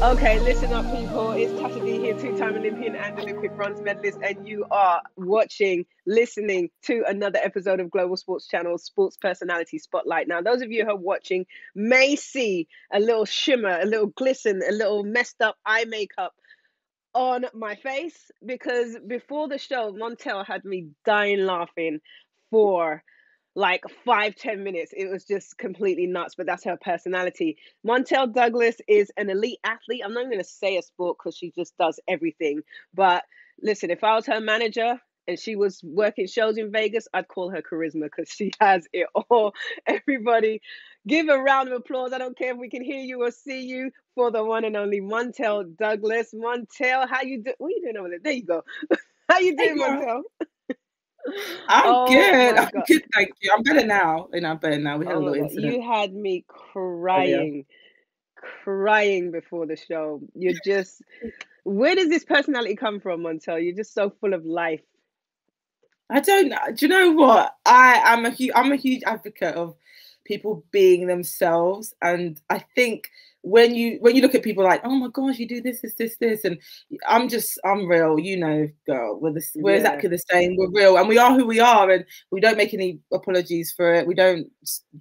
Okay, listen up, people. It's D here, two time Olympian and Olympic bronze medalist, and you are watching, listening to another episode of Global Sports Channel Sports Personality Spotlight. Now, those of you who are watching may see a little shimmer, a little glisten, a little messed up eye makeup on my face because before the show, Montell had me dying laughing for like five ten minutes. It was just completely nuts but that's her personality. Montell douglas is an elite athlete. I'm not even going to say a sport because she just does everything. But listen if i was her manager and she was working shows in vegas i'd call her charisma because she has it all. Everybody give a round of applause. I don't care if we can hear you or see you for the one and only montell douglas. Montell how you do what are you doing over there? There you go. How you doing hey, montell I'm oh good. I'm God. good, thank you. I'm better now. You know, I'm better now. We had oh a little oh, incident. You had me crying, oh, yeah. crying before the show. You're just mm. where does this personality come from, Montell? You're just so full of life. I don't know. Do you know what? I am a huge I'm a huge advocate of people being themselves. And I think when you when you look at people like, oh my gosh, you do this, this, this, this, and I'm just I'm real, you know, girl. We're the, we're yeah. exactly the same. We're real, and we are who we are, and we don't make any apologies for it. We don't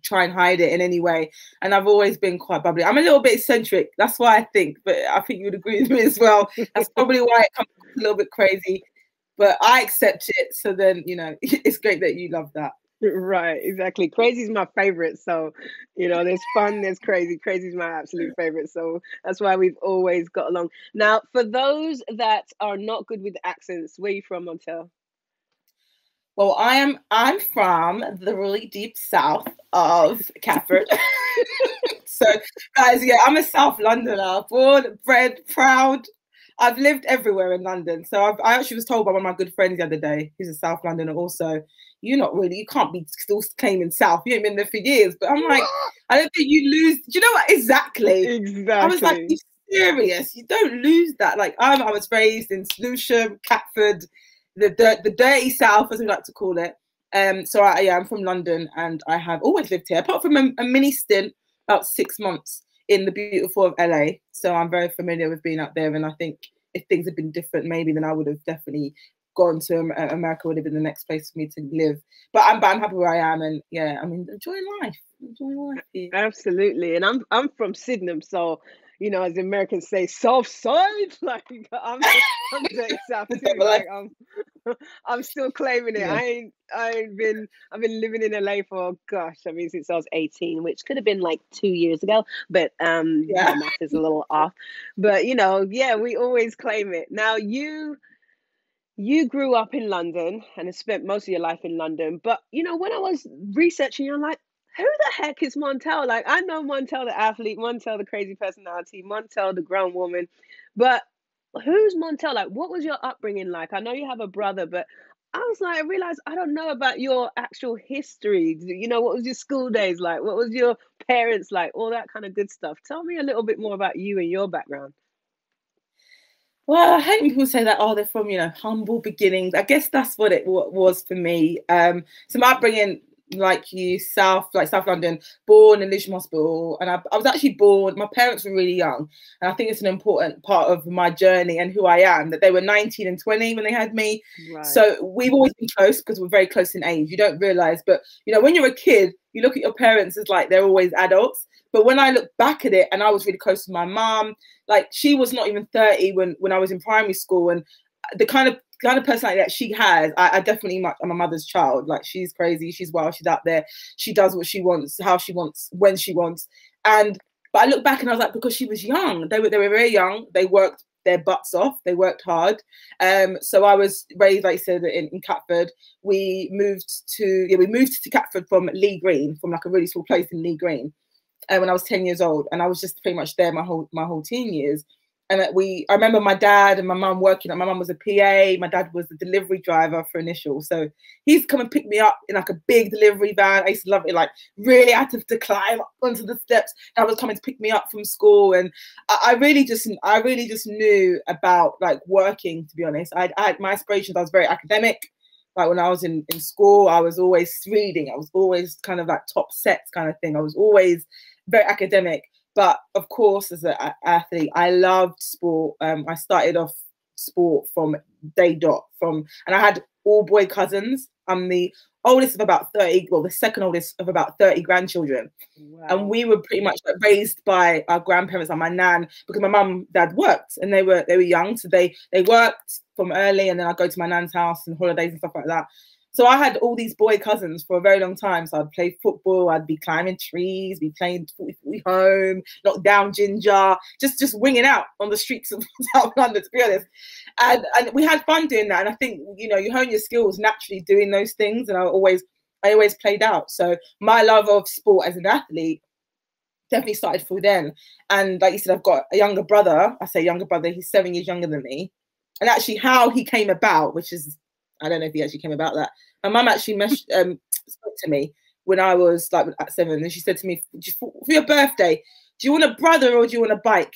try and hide it in any way. And I've always been quite bubbly. I'm a little bit eccentric. That's why I think, but I think you would agree with me as well. That's probably why it comes a little bit crazy. But I accept it. So then, you know, it's great that you love that. Right, exactly. Crazy is my favorite. So, you know, there's fun, there's crazy. Crazy is my absolute favorite. So that's why we've always got along. Now, for those that are not good with accents, where you from, Montell? Well, I am I'm from the really deep south of Catford. so guys, yeah, I'm a South Londoner, born, bred, proud. I've lived everywhere in London. So I've, i actually was told by one of my good friends the other day, who's a South Londoner also, you're not really, you can't be still claiming South. You haven't been there for years. But I'm like, I don't think you lose. Do you know what? Exactly. Exactly. I was like, you serious? You don't lose that. Like, I'm, I was raised in Lewisham, Catford, the, the, the dirty South, as we like to call it. Um, so I, yeah, I'm from London and I have always lived here, apart from a, a mini stint, about six months in the beautiful of LA. So I'm very familiar with being out there. And I think if things had been different, maybe then I would have definitely gone to uh, America would have been the next place for me to live. But I'm, but I'm happy where I am, and yeah, I mean, enjoying life, enjoying life. Here. Absolutely, and I'm I'm from Sydenham, so you know, as Americans say, South Side. Like I'm, I'm South too. Like I'm, I'm still claiming it. Yeah. I ain't, I ain't been, I've been living in LA for gosh, I mean, since I was 18, which could have been like two years ago, but um, yeah, math is a little off. But you know, yeah, we always claim it. Now you you grew up in London and have spent most of your life in London. But you know, when I was researching, I'm like, who the heck is Montell? Like, I know Montell the athlete, Montell the crazy personality, Montell the grown woman, but who's Montell? Like, what was your upbringing like? I know you have a brother, but I was like, I realized I don't know about your actual history. You know, what was your school days like? What was your parents like? All that kind of good stuff. Tell me a little bit more about you and your background. Well, I hate when people say that, oh, they're from, you know, humble beginnings. I guess that's what it was for me. Um, so my upbringing, like you, South, like South London, born in Lewisham Hospital. And I, I was actually born, my parents were really young. And I think it's an important part of my journey and who I am, that they were 19 and 20 when they had me. Right. So we've always been close because we're very close in age. You don't realize, but, you know, when you're a kid, you look at your parents as like they're always adults. But when I look back at it, and I was really close to my mom, like she was not even 30 when when I was in primary school, and the kind of kind of personality that she has, I, I definitely much I'm a mother's child. Like she's crazy, she's wild, she's out there, she does what she wants, how she wants, when she wants. And but I look back and I was like, because she was young, they were they were very young, they worked their butts off. They worked hard. Um, so I was raised, like I said, in, in Catford. We moved to yeah, we moved to Catford from Lee Green, from like a really small place in Lee Green uh, when I was 10 years old. And I was just pretty much there my whole my whole teen years. And we, I remember my dad and my mum working. My mum was a PA. My dad was the delivery driver for Initial. So he's come and pick me up in like a big delivery van. I used to love it. Like really, I had to, climb up onto the steps. I was coming to pick me up from school, and I, I, really just, I really just knew about like working. To be honest, I, I had my aspirations. I was very academic like when I was in, in school, I was always reading. I was always kind of like top sets kind of thing. I was always very academic. But of course, as an athlete, I loved sport. Um, I started off sport from day dot from, and I had all boy cousins. I'm the oldest of about 30, well, the second oldest of about 30 grandchildren. Wow. And we were pretty much raised by our grandparents and my nan because my mum, dad worked and they were they were young. So they they worked from early and then I'd go to my nan's house and holidays and stuff like that. So I had all these boy cousins for a very long time. So I'd play football, I'd be climbing trees, be playing 40 home, knock down ginger, just just winging out on the streets of South London, to be honest. And and we had fun doing that. And I think you know you hone your skills naturally doing those things. And I always I always played out. So my love of sport as an athlete definitely started through then. And like you said, I've got a younger brother. I say younger brother, he's seven years younger than me. And actually, how he came about, which is I don't know if he actually came about that. My mum actually mes- um, spoke to me when I was like at seven, and she said to me, "For your birthday, do you want a brother or do you want a bike?"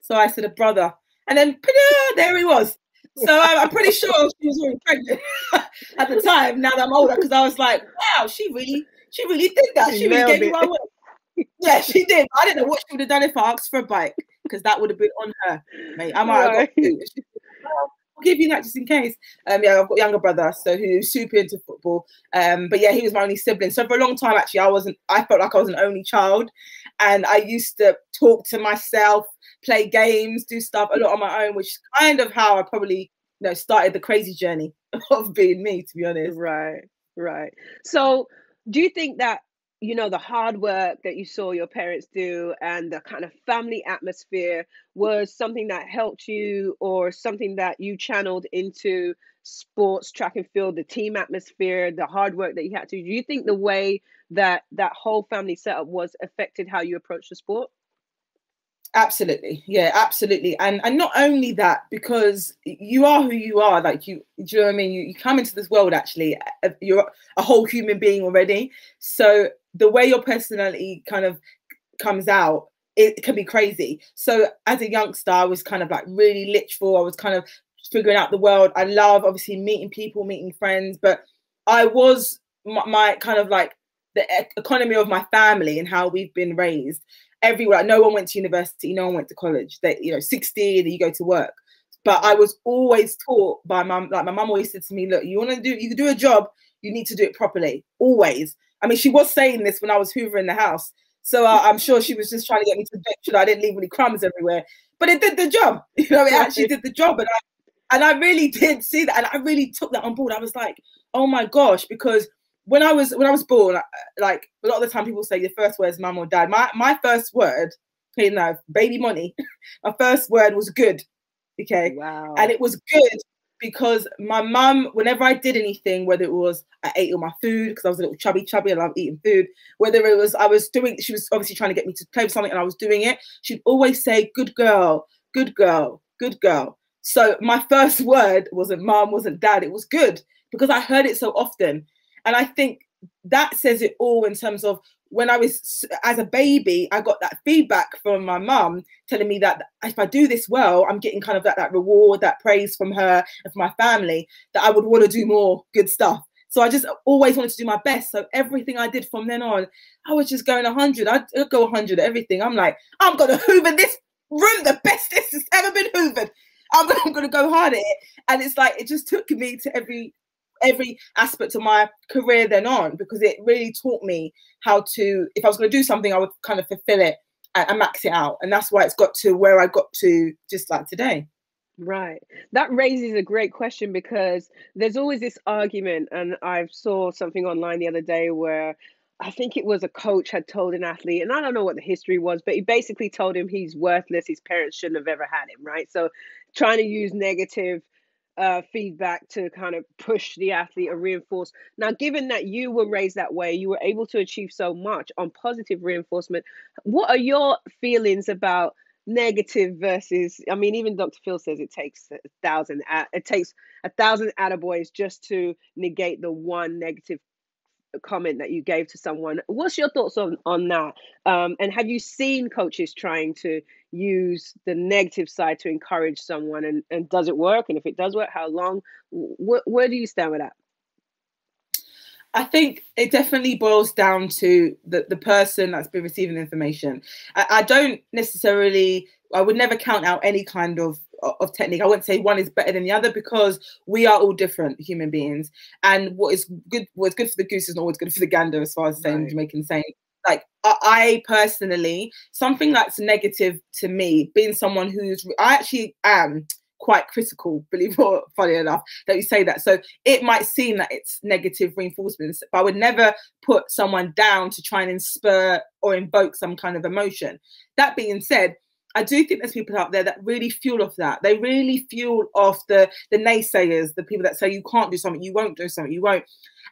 So I said a brother, and then there he was. So I'm pretty sure she was already pregnant at the time. Now that I'm older, because I was like, "Wow, she really, she really did that. She, she really gave me my word." yeah, she did. I didn't know what she would have done if I asked for a bike, because that would have been on her, mate. I might have got I'll give you that just in case. Um, yeah, I've got younger brother, so who's super into football. Um, but yeah, he was my only sibling. So for a long time, actually, I wasn't. I felt like I was an only child, and I used to talk to myself, play games, do stuff a lot on my own, which is kind of how I probably you know started the crazy journey of being me. To be honest. Right. Right. So, do you think that you know the hard work that you saw your parents do and the kind of family atmosphere was something that helped you or something that you channeled into sports track and field the team atmosphere the hard work that you had to do? You think the way that that whole family setup was affected how you approach the sport? Absolutely. Yeah absolutely. And and not only that because you are who you are like you do you know what i mean? You, you come into this world actually uh, you're a whole human being already. So the way your personality kind of comes out it can be crazy. So as a youngster i was kind of like really literal. I was kind of figuring out the world. I love obviously meeting people meeting friends but i was my, my kind of like the economy of my family and how we've been raised. Everywhere no one went to university no one went to college. That you know 16 you go to work. But i was always taught by mum like my mum always said to me look you want to do you do a job you need to do it properly always I mean, she was saying this when I was hoovering the house. So uh, I'm sure she was just trying to get me to make sure I didn't leave any crumbs everywhere. But it did the job. You know, it actually did the job. And I and I really did see that. And I really took that on board. I was like, oh my gosh, because when I was when I was born, like a lot of the time people say your first word is mum or dad. My my first word, you know, baby money. my first word was good. Okay. Wow. And it was good because my mum, whenever I did anything, whether it was I ate all my food because I was a little chubby, chubby, and I love eating food, whether it was I was doing, she was obviously trying to get me to play with something and I was doing it, she'd always say, Good girl, good girl, good girl. So my first word wasn't mom, wasn't dad, it was good because I heard it so often. And I think that says it all in terms of when I was as a baby, I got that feedback from my mum telling me that if I do this well, I'm getting kind of that, that reward, that praise from her and from my family, that I would want to do more good stuff. So I just always wanted to do my best. So everything I did from then on, I was just going 100. I'd, I'd go 100 at everything. I'm like, I'm going to hoover this room the best this has ever been hoovered. I'm, I'm going to go hard at it. And it's like, it just took me to every every aspect of my career then on because it really taught me how to if i was going to do something i would kind of fulfill it and, and max it out and that's why it's got to where i got to just like today Right. That raises a great question because there's always this argument, and I saw something online the other day where I think it was a coach had told an athlete, and I don't know what the history was, but he basically told him he's worthless, his parents shouldn't have ever had him, right? So trying to use negative uh, feedback to kind of push the athlete or reinforce. Now, given that you were raised that way, you were able to achieve so much on positive reinforcement. What are your feelings about negative versus? I mean, even Dr. Phil says it takes a thousand. It takes a thousand attaboys just to negate the one negative comment that you gave to someone. What's your thoughts on on that? Um, and have you seen coaches trying to use the negative side to encourage someone, and and does it work? And if it does work, how long? Wh- where do you stand with that? I think it definitely boils down to the, the person that's been receiving information. I, I don't necessarily, I would never count out any kind of of technique. I wouldn't say one is better than the other because we are all different human beings. And what is good, what's good for the goose is not always good for the gander, as far as saying right. Jamaican saying. Like I personally, something that's negative to me, being someone who's I actually am quite critical, believe it funny enough, that you say that. So it might seem that it's negative reinforcements, but I would never put someone down to try and spur or invoke some kind of emotion. That being said, I do think there's people out there that really fuel off that. They really fuel off the the naysayers, the people that say you can't do something, you won't do something, you won't.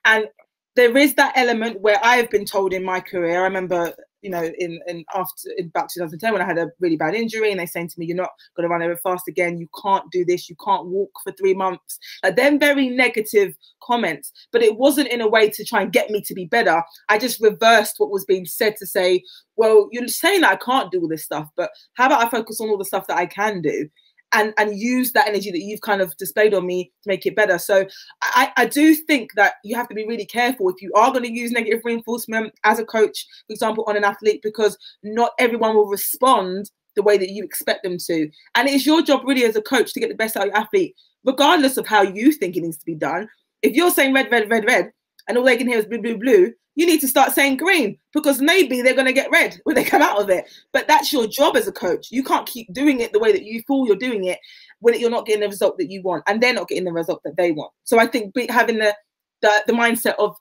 And there is that element where I have been told in my career. I remember you know, in, in after in about 2010 when I had a really bad injury and they saying to me, You're not gonna run over fast again, you can't do this, you can't walk for three months. Like then very negative comments, but it wasn't in a way to try and get me to be better. I just reversed what was being said to say, Well, you're saying that I can't do all this stuff, but how about I focus on all the stuff that I can do? And and use that energy that you've kind of displayed on me to make it better. So I, I do think that you have to be really careful if you are going to use negative reinforcement as a coach, for example, on an athlete, because not everyone will respond the way that you expect them to. And it's your job really as a coach to get the best out of your athlete, regardless of how you think it needs to be done. If you're saying red, red, red, red, and all they can hear is blue, blue, blue, you need to start saying green because maybe they're going to get red when they come out of it. But that's your job as a coach. You can't keep doing it the way that you feel you're doing it when you're not getting the result that you want and they're not getting the result that they want. So I think having the the, the mindset of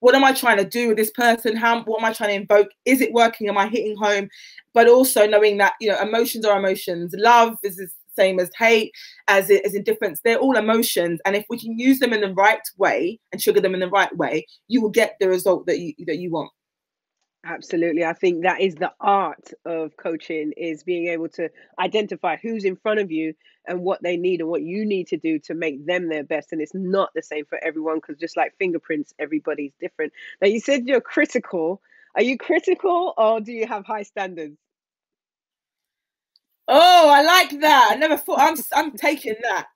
what am I trying to do with this person? How what am I trying to invoke? Is it working? Am I hitting home? But also knowing that you know emotions are emotions. Love is the same as hate, as as indifference. They're all emotions, and if we can use them in the right way and trigger them in the right way, you will get the result that you that you want. Absolutely. I think that is the art of coaching is being able to identify who's in front of you and what they need and what you need to do to make them their best. And it's not the same for everyone because just like fingerprints, everybody's different. Now you said you're critical. Are you critical or do you have high standards? Oh, I like that. I never thought I'm I'm taking that.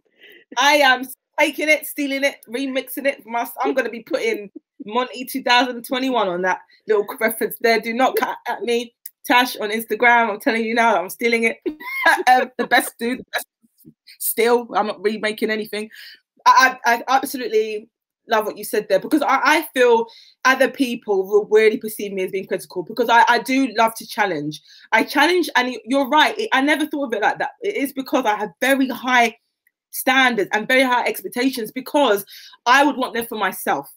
I am taking it, stealing it, remixing it. I'm going to be putting Monty 2021 on that little reference there. Do not cut at me. Tash on Instagram. I'm telling you now, I'm stealing it. um, the best dude, the best still. I'm not remaking anything. I, I, I, absolutely love what you said there because I, I, feel other people will really perceive me as being critical because I, I do love to challenge. I challenge, and you're right. I never thought of it like that. It is because I have very high standards and very high expectations because I would want them for myself.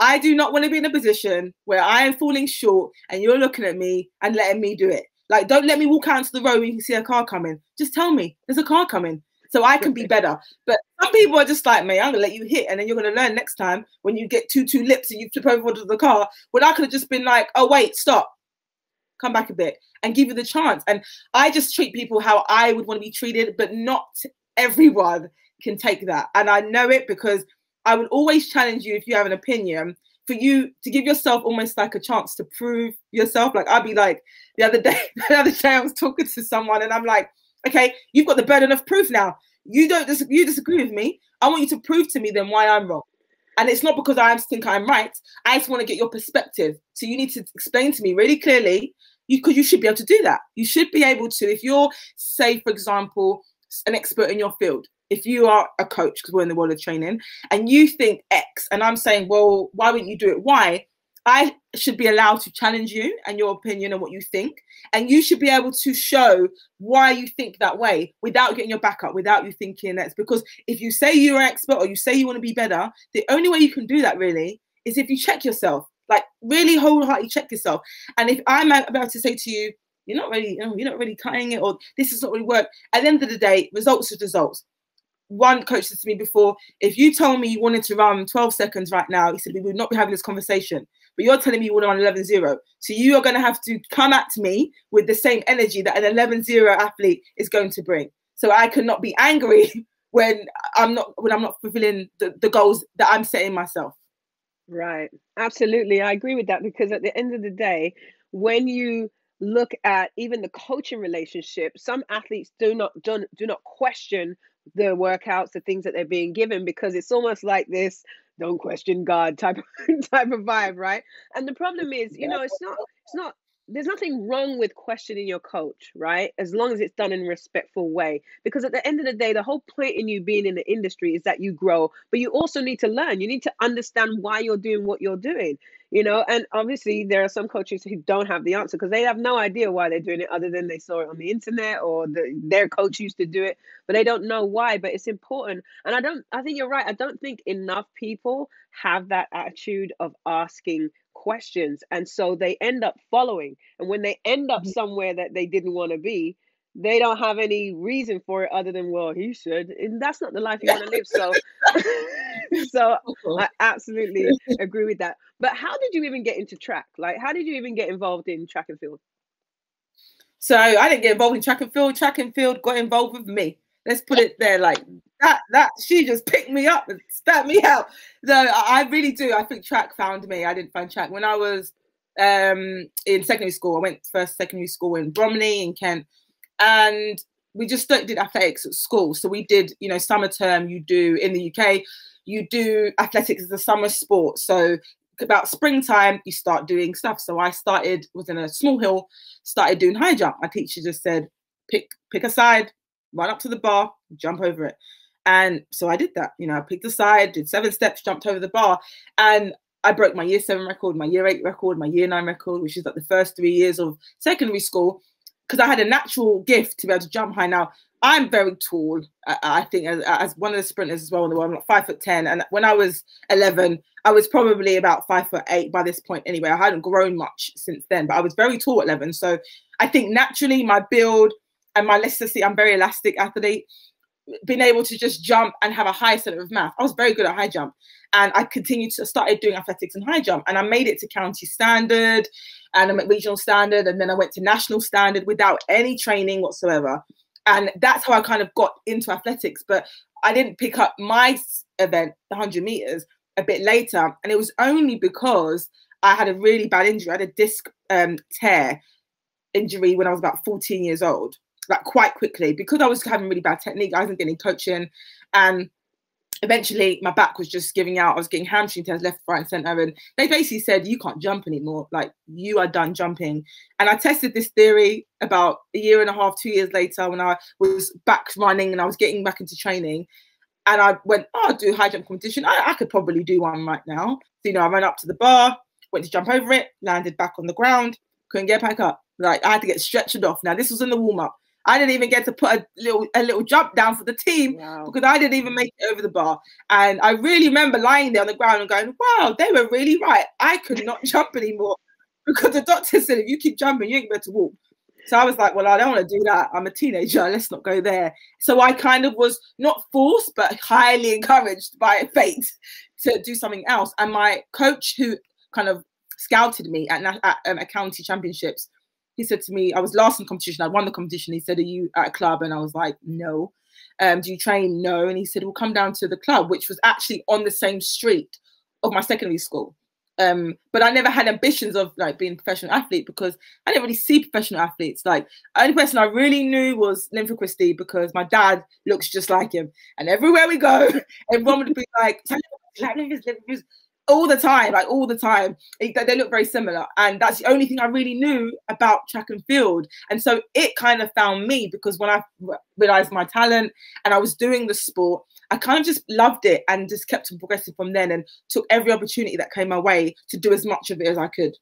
I do not want to be in a position where I am falling short and you're looking at me and letting me do it. Like, don't let me walk out into the road and you can see a car coming. Just tell me there's a car coming so I can be better. But some people are just like, me, I'm gonna let you hit, and then you're gonna learn next time when you get two two lips and you flip over onto the car. When I could have just been like, oh wait, stop, come back a bit, and give you the chance. And I just treat people how I would want to be treated, but not everyone can take that. And I know it because I would always challenge you if you have an opinion for you to give yourself almost like a chance to prove yourself. Like I'd be like the other day, the other day I was talking to someone and I'm like, okay, you've got the burden of proof now. You don't dis- you disagree with me. I want you to prove to me then why I'm wrong. And it's not because I think I'm right. I just want to get your perspective. So you need to explain to me really clearly. You because you should be able to do that. You should be able to, if you're, say, for example, an expert in your field, if you are a coach, because we're in the world of training, and you think X, and I'm saying, well, why wouldn't you do it? Why? I should be allowed to challenge you and your opinion and what you think. And you should be able to show why you think that way without getting your back up, without you thinking that's because if you say you're an expert or you say you want to be better, the only way you can do that really is if you check yourself, like really wholeheartedly check yourself. And if I'm about to say to you, you're not really, you know, you're not really cutting it, or this is not really work. At the end of the day, results are results one coach said to me before, if you told me you wanted to run 12 seconds right now, he said, we would not be having this conversation but you're telling me you want to run 11 0. So you are going to have to come at me with the same energy that an 11 0 athlete is going to bring. So I cannot be angry when I'm not when I'm not fulfilling the, the goals that I'm setting myself. Right. Absolutely. I agree with that because at the end of the day, when you look at even the coaching relationship, some athletes do not don't do not question the workouts, the things that they're being given, because it's almost like this don't question God type type of vibe, right? And the problem is, you know, it's not it's not there's nothing wrong with questioning your coach, right? As long as it's done in a respectful way. Because at the end of the day, the whole point in you being in the industry is that you grow, but you also need to learn. You need to understand why you're doing what you're doing, you know? And obviously, there are some coaches who don't have the answer because they have no idea why they're doing it other than they saw it on the internet or the, their coach used to do it, but they don't know why. But it's important. And I don't, I think you're right. I don't think enough people have that attitude of asking questions and so they end up following. And when they end up mm-hmm. somewhere that they didn't want to be they don't have any reason for it other than well he should. and that's not the life you want to live. So so i absolutely agree with that. But how did you even get into track? Like how did you even get involved in track and field? So i didn't get involved in track and field. Track and field got involved with me. Let's put it there like that that she just picked me up and spat me out. No, I, I really do. I think track found me. I didn't find track when I was um in secondary school. I went first secondary school in Bromley in Kent, and we just did athletics at school. So we did, you know, summer term. You do in the UK, you do athletics as a summer sport. So about springtime, you start doing stuff. So I started was in a small hill, started doing high jump. My teacher just said, pick pick a side, run up to the bar, jump over it. And so I did that. You know, I picked a side, did seven steps, jumped over the bar, and I broke my year seven record, my year eight record, my year nine record, which is like the first three years of secondary school, because I had a natural gift to be able to jump high. Now I'm very tall. I, think as, one of the sprinters as well in the world, I'm like five foot ten, and when I was 11, I was probably about five foot eight by this point. Anyway, I hadn't grown much since then, but I was very tall at 11. So I think naturally my build and my just see, I'm very elastic athlete being able to just jump and have a high center of math. I was very good at high jump, and I continued to started doing athletics and high jump, and I made it to county standard, and I'm at regional standard, and then I went to national standard without any training whatsoever, and that's how I kind of got into athletics. But I didn't pick up my event, the 100 meters, a bit later, and it was only because I had a really bad injury. I had a disc um, tear injury when I was about 14 years old like quite quickly because I was having really bad technique. I wasn't getting coaching, and eventually my back was just giving out. I was getting hamstring tears left, right, and center, and they basically said you can't jump anymore. Like you are done jumping. And I tested this theory about a year and a half, two years later when I was back running and I was getting back into training. And I went, oh, I'll do high jump competition. I, I could probably do one right now. So, you know, I ran up to the bar, went to jump over it, landed back on the ground, couldn't get back up. Like I had to get stretched off. Now this was in the warm up. I didn't even get to put a little a little jump down for the team wow. because I didn't even make it over the bar. And I really remember lying there on the ground and going, "Wow, they were really right. I could not jump anymore because the doctor said if you keep jumping, you ain't going to walk." So I was like, "Well, I don't want to do that. I'm a teenager. Let's not go there." So I kind of was not forced, but highly encouraged by fate to do something else. And my coach, who kind of scouted me at, at, um, at county championships he said to me, I was last in competition. I won the competition. He said, Are you at a club? And I was like, No. Um, do you train? No. And he said, We'll come down to the club, which was actually on the same street of my secondary school. Um, but I never had ambitions of like being a professional athlete because I didn't really see professional athletes. Like the only person I really knew was Linford Christie because my dad looks just like him. And everywhere we go, everyone would be like, all the time, like all the time. They look very similar, and that's the only thing I really knew about track and field. And so it kind of found me because when I realized my talent and I was doing the sport, I kind of just loved it and just kept on progressing from then and took every opportunity that came my way to do as much of it as I could.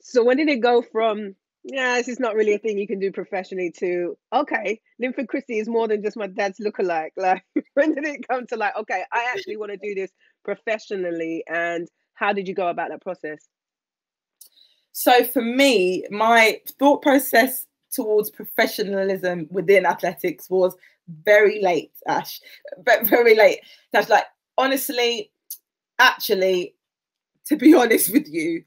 So when did it go from yeah, this is not really a thing you can do professionally to okay, Linford Christie is more than just my dad's lookalike. Like when did it come to like, okay, I actually want to do this professionally and how did you go about that process? So for me, my thought process towards professionalism within athletics was very late, Ash. But very late. That's like honestly, actually, to be honest with you,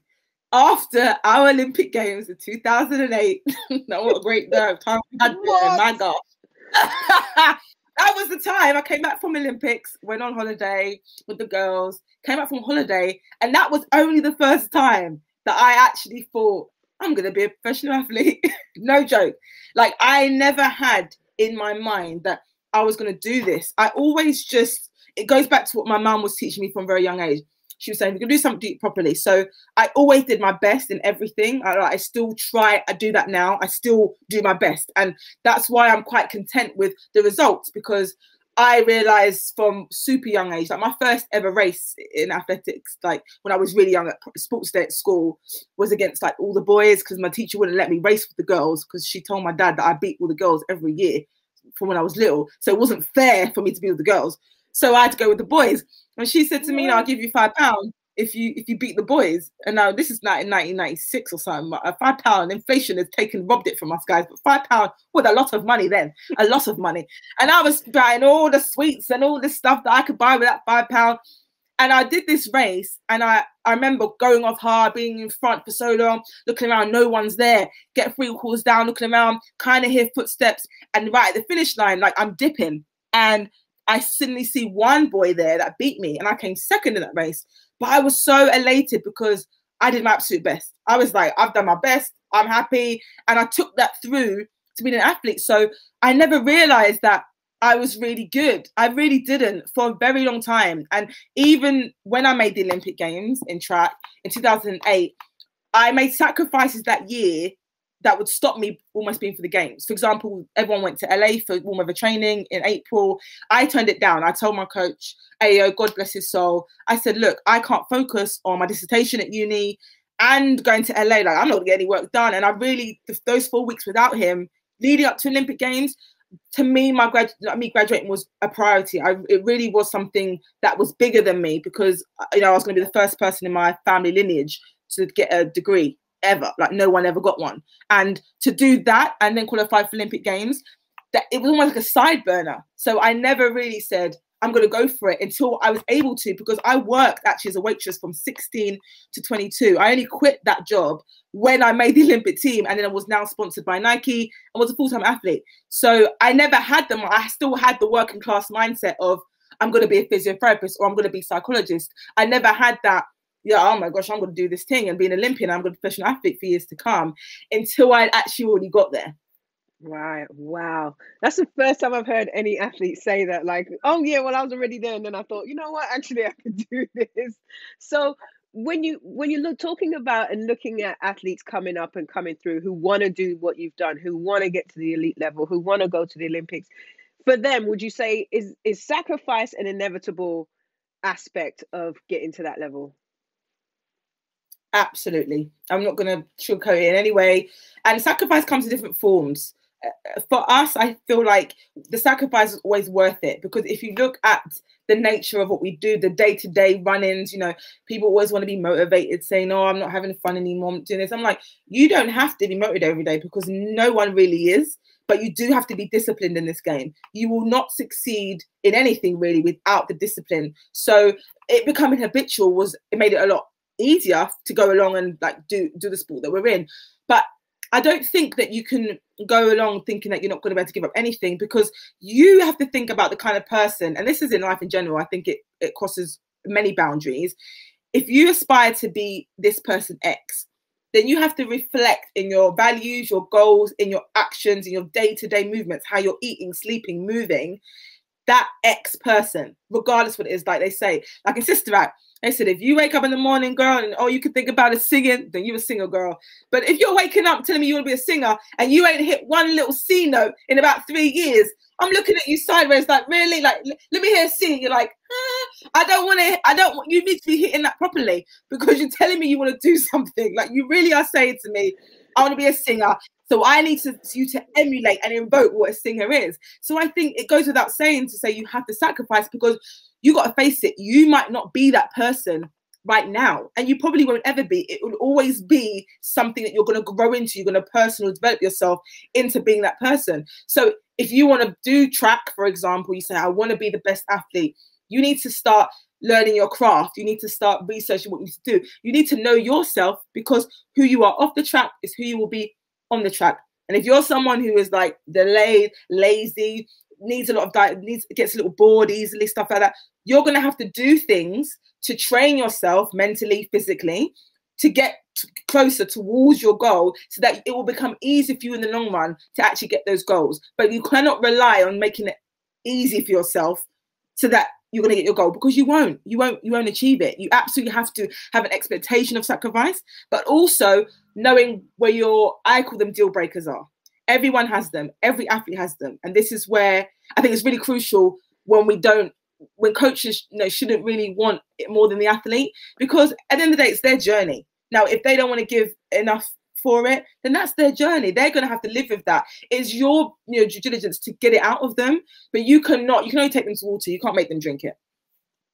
after our Olympic Games in 2008, no, what a great time had my gosh. that was the time I came back from Olympics, went on holiday with the girls, came back from holiday, and that was only the first time that I actually thought I'm gonna be a professional athlete. no joke. Like I never had in my mind that I was gonna do this. I always just it goes back to what my mum was teaching me from a very young age. She was saying, we can do something properly. So I always did my best in everything. I, I still try, I do that now. I still do my best. And that's why I'm quite content with the results because I realized from super young age, like my first ever race in athletics, like when I was really young at sports day at school, was against like all the boys because my teacher wouldn't let me race with the girls because she told my dad that I beat all the girls every year from when I was little. So it wasn't fair for me to be with the girls. So I had to go with the boys. And she said to me, I'll mm. give you five pounds if you if you beat the boys. And now this is not in 1996 or something. A five pound inflation has taken robbed it from us guys. But five pound was a lot of money then, a lot of money. And I was buying all the sweets and all this stuff that I could buy with that five pound. And I did this race, and I, I remember going off hard, being in front for so long, looking around, no one's there. Get three calls down, looking around, kind of hear footsteps, and right at the finish line, like I'm dipping, and I suddenly see one boy there that beat me, and I came second in that race. But I was so elated because I did my absolute best. I was like, I've done my best. I'm happy. And I took that through to being an athlete. So I never realized that I was really good. I really didn't for a very long time. And even when I made the Olympic Games in track in 2008, I made sacrifices that year that would stop me almost being for the games. For example, everyone went to LA for warm weather training in April. I turned it down. I told my coach, Ayo, God bless his soul. I said, look, I can't focus on my dissertation at uni and going to LA. Like, I'm not gonna get any work done. And I really, those four weeks without him, leading up to Olympic Games, to me, my grad, me graduating was a priority. I, it really was something that was bigger than me because uh, you know I was going to be the first person in my family lineage to get a degree ever. Like no one ever got one. And to do that and then qualify for Olympic Games, that it was almost like a side burner. So I never really said, I'm going to go for it until I was able to because I worked actually as a waitress from 16 to 22. I only quit that job when I made the Olympic team and then I was now sponsored by Nike and was a full time athlete. So I never had them. I still had the working class mindset of I'm going to be a physiotherapist or I'm going to be a psychologist. I never had that yeah, oh my gosh, I'm going to do this thing and be an Olympian. I'm going to be a professional athlete for years to come until I actually already got there. Right. Wow. That's the first time I've heard any athlete say that. Like, oh yeah, well I was already there, and then I thought, you know what, actually I could do this. So when you when you look talking about and looking at athletes coming up and coming through who want to do what you've done, who want to get to the elite level, who want to go to the Olympics, for them, would you say is is sacrifice an inevitable aspect of getting to that level? Absolutely. I'm not going to sugarcoat it in any way. And sacrifice comes in different forms. Uh, for us, I feel like the sacrifice is always worth it because if you look at the nature of what we do, the day to day run ins, you know, people always want to be motivated, saying, Oh, I'm not having fun anymore. I'm doing this. I'm like, you don't have to be motivated every day because no one really is. But you do have to be disciplined in this game. You will not succeed in anything really without the discipline. So it becoming habitual was it made it a lot easier to go along and like do do the sport that we're in. But I don't think that you can go along thinking that you're not going to be able to give up anything because you have to think about the kind of person, and this is in life in general. I think it it crosses many boundaries. If you aspire to be this person X, then you have to reflect in your values, your goals, in your actions, in your day to day movements, how you're eating, sleeping, moving. That X person, regardless what it is, like they say, like in Sister Act, I said, if you wake up in the morning, girl, and all you can think about is singing, then you're a singer, girl. But if you're waking up telling me you want to be a singer and you ain't hit one little C note in about three years, I'm looking at you sideways, like, really? Like, let me hear C. You're like, I don't want to, I don't want, you need to be hitting that properly because you're telling me you want to do something. Like, you really are saying to me, I want to be a singer. So I need to, you to emulate and invoke what a singer is. So I think it goes without saying to say you have to sacrifice because you got to face it. You might not be that person right now, and you probably won't ever be. It will always be something that you're going to grow into. You're going to personally develop yourself into being that person. So if you want to do track, for example, you say, I want to be the best athlete, you need to start learning your craft. You need to start researching what you need to do. You need to know yourself because who you are off the track is who you will be on the track. And if you're someone who is like delayed, lazy, needs a lot of diet, needs gets a little bored easily, stuff like that, you're gonna have to do things to train yourself mentally, physically, to get closer towards your goal so that it will become easy for you in the long run to actually get those goals. But you cannot rely on making it easy for yourself so that you're going to get your goal because you won't. You won't you won't achieve it. You absolutely have to have an expectation of sacrifice but also knowing where your i call them deal breakers are everyone has them every athlete has them and this is where i think it's really crucial when we don't when coaches you know shouldn't really want it more than the athlete because at the end of the day it's their journey now if they don't want to give enough for it, then that's their journey. They're going to have to live with that. It's your you know due diligence to get it out of them, but you cannot. You can only take them to water. You can't make them drink it.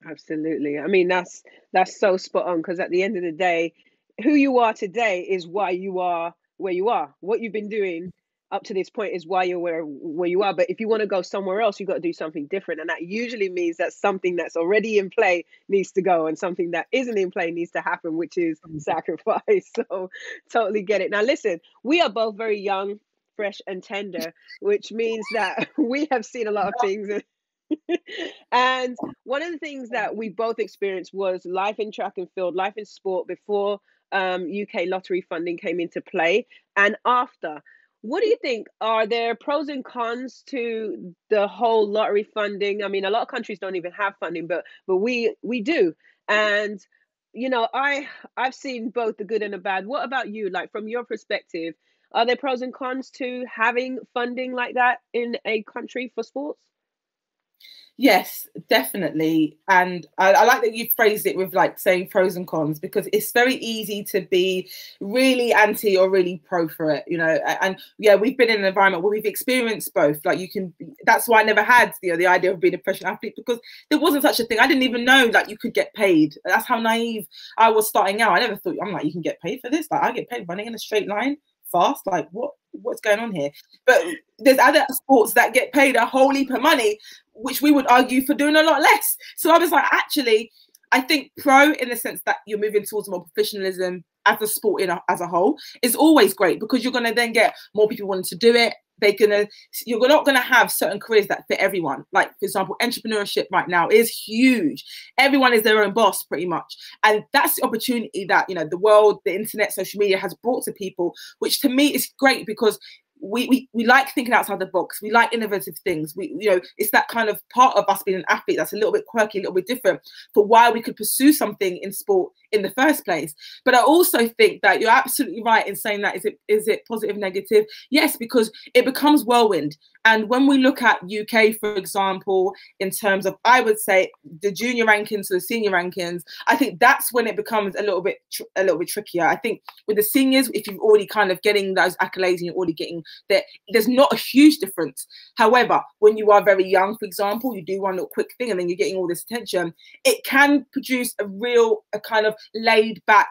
Absolutely. I mean, that's that's so spot on because at the end of the day, who you are today is why you are where you are. What you've been doing up to this point is why you're where where you are. But if you want to go somewhere else, you've got to do something different, and that usually means that something that's already in play needs to go, and something that isn't in play needs to happen, which is mm. sacrifice. So totally get it. Now listen, we are both very young, fresh, and tender, which means that we have seen a lot of things. and one of the things that we both experienced was life in track and field, life in sport before um, UK lottery funding came into play, and after. What do you think? Are there pros and cons to the whole lottery funding? I mean, a lot of countries don't even have funding, but but we we do. And you know, I I've seen both the good and the bad. What about you? Like from your perspective, are there pros and cons to having funding like that in a country for sports? Yes, definitely. And I, I, like that you phrased it with like saying pros and cons because it's very easy to be really anti or really pro for it, you know. And yeah, we've been in an environment where we've experienced both. Like you can that's why I never had you know the idea of being a professional athlete because there wasn't such a thing. I didn't even know that you could get paid. That's how naive I was starting out. I never thought I'm like, you can get paid for this. Like I get paid running in a straight line fast. Like what what's going on here? But there's other sports that get paid a whole heap of money, which we would argue for doing a lot less. So I was like, actually, I think pro in the sense that you're moving towards more professionalism as a sport in a, as a whole is always great because you're going to then get more people wanting to do it they're gonna you're not gonna have certain careers that fit everyone. Like for example entrepreneurship right now is huge. Everyone is their own boss pretty much. And that's the opportunity that you know the world the internet social media has brought to people which to me is great because we, we we like thinking outside the box. We like innovative things. We you know it's that kind of part of us being an athlete that's a little bit quirky, a little bit different for why we could pursue something in sport in the first place. But I also think that you're absolutely right in saying that is it is it positive negative? Yes, because it becomes whirlwind. And when we look at UK, for example, in terms of I would say the junior rankings to the senior rankings, I think that's when it becomes a little bit a little bit trickier. I think with the seniors, if you're already kind of getting those accolades and you're already getting that, there's not a huge difference. However, when you are very young, for example, you do one little quick thing and then you're getting all this attention, it can produce a real a kind of laid back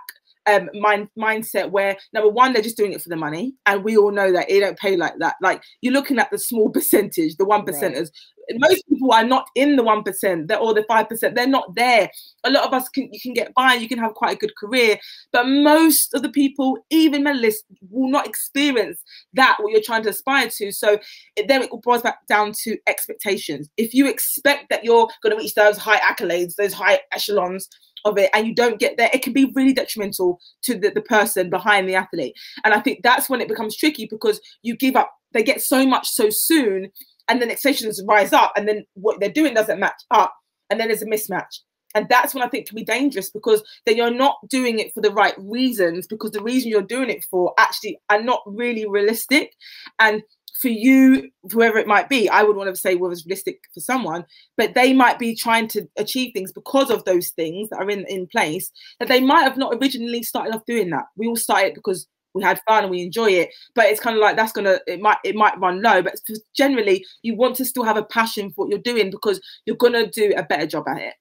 um mind mindset where number one they're just doing it for the money. And we all know that it don't pay like that. Like you're looking at the small percentage the one percenters. Right. most people are not in the one percent they're or the five percent. They're not there. A lot of us can you can get by you can have quite a good career. But most of the people even medalists will not experience that what you're trying to aspire to. So it, then it boils back down to expectations. If you expect that you're going to reach those high accolades those high echelons of it and you don't get there, it can be really detrimental to the, the person behind the athlete. And I think that's when it becomes tricky because you give up, they get so much so soon, and then expectations rise up, and then what they're doing doesn't match up, and then there's a mismatch. And that's when I think can be dangerous because then you're not doing it for the right reasons because the reason you're doing it for actually are not really realistic. And for you, whoever it might be, I would want to say was realistic for someone, but they might be trying to achieve things because of those things that are in, in place that they might have not originally started off doing that. We all started because we had fun and we enjoy it, but it's kind of like that's gonna it might it might run low, but generally you want to still have a passion for what you're doing because you're gonna do a better job at it.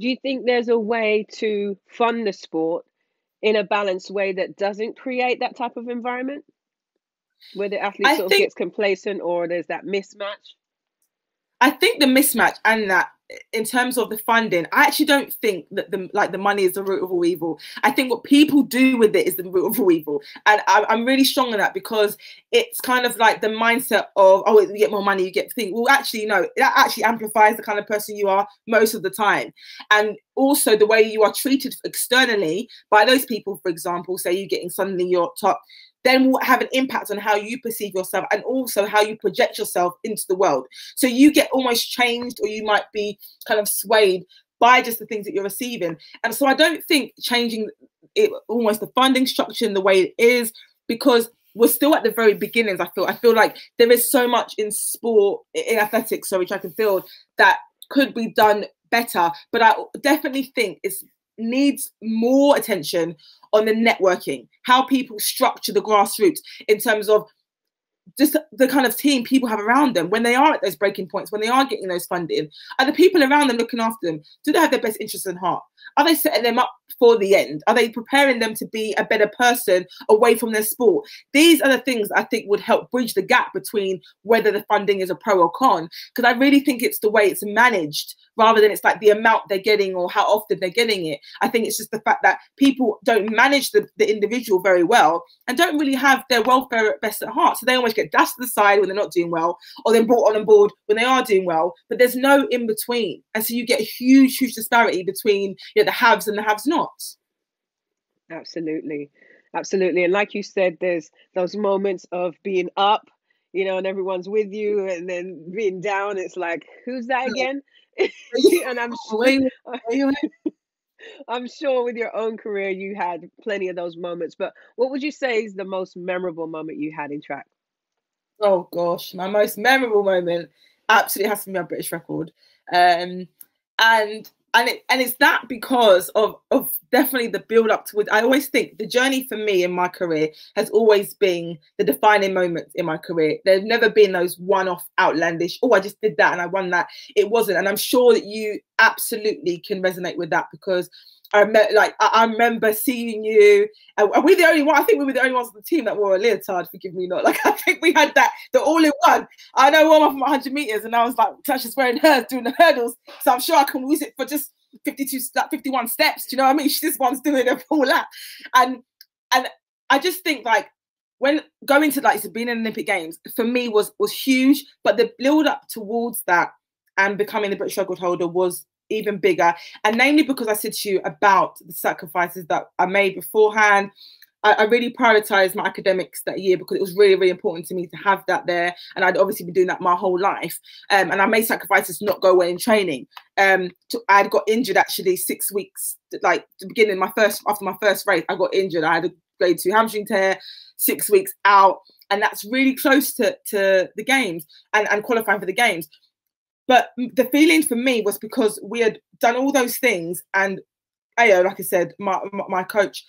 Do you think there's a way to fund the sport in a balanced way that doesn't create that type of environment? Where the athlete I sort think, of gets complacent or there's that mismatch? I think the mismatch and that in terms of the funding, I actually don't think that the like the money is the root of all evil. I think what people do with it is the root of all evil, and I, am really strong on that because it's kind of like the mindset of oh, you get more money, you get to think. Well, actually, no, that actually amplifies the kind of person you are most of the time, and also the way you are treated externally by those people. For example, say you're getting suddenly your top then will have an impact on how you perceive yourself and also how you project yourself into the world. So you get almost changed, or you might be kind of swayed by just the things that you're receiving. And so I don't think changing it almost the funding structure in the way it is because we're still at the very beginnings. I feel I feel like there is so much in sport, in athletics, sorry, track and field, that could be done better. But I definitely think it needs more attention on the networking, how people structure the grassroots in terms of just the kind of team people have around them when they are at those breaking points, when they are getting those funding, are the people around them looking after them? Do they have their best interests in heart? Are they setting them up for the end? Are they preparing them to be a better person away from their sport? These are the things I think would help bridge the gap between whether the funding is a pro or con. Because I really think it's the way it's managed rather than it's like the amount they're getting or how often they're getting it. I think it's just the fact that people don't manage the, the individual very well and don't really have their welfare at best at heart. So they almost get dashed to the side when they're not doing well or then brought on board when they are doing well. But there's no in between. And so you get a huge, huge disparity between you know, the haves and the haves nots. Absolutely. Absolutely. And like you said, there's those moments of being up, you know, and everyone's with you, and then being down, it's like, who's that again? and I'm sure, I'm sure with your own career, you had plenty of those moments. But what would you say is the most memorable moment you had in track? Oh gosh, my most memorable moment absolutely has to be my British record. Um, and and it and it's that because of of definitely the build up to it. I always think the journey for me in my career has always been the defining moments in my career. There's never been those one-off outlandish, oh, I just did that and I won that. It wasn't. And I'm sure that you absolutely can resonate with that because I met like I, I remember seeing you. And we're the only one. I think we were the only ones on the team that wore a leotard. Forgive me, not like I think we had that the all in one. I know one of my 100 meters, and I was like, Tasha's wearing hers doing the hurdles, so I'm sure I can use it for just 52, like 51 steps. Do you know what I mean? This one's doing a full lap, and and I just think like when going to like being in Olympic Games for me was was huge, but the build up towards that and becoming the British record holder was even bigger. And namely because I said to you about the sacrifices that I made beforehand. I, I really prioritized my academics that year because it was really, really important to me to have that there. And I'd obviously been doing that my whole life. Um, and I made sacrifices to not go away in training. Um, to, I got injured actually six weeks, like the beginning, my first, after my first race, I got injured. I had a grade two hamstring tear, six weeks out. And that's really close to, to the games and, and qualifying for the games. But the feeling for me was because we had done all those things, and Ayo, like I said, my my coach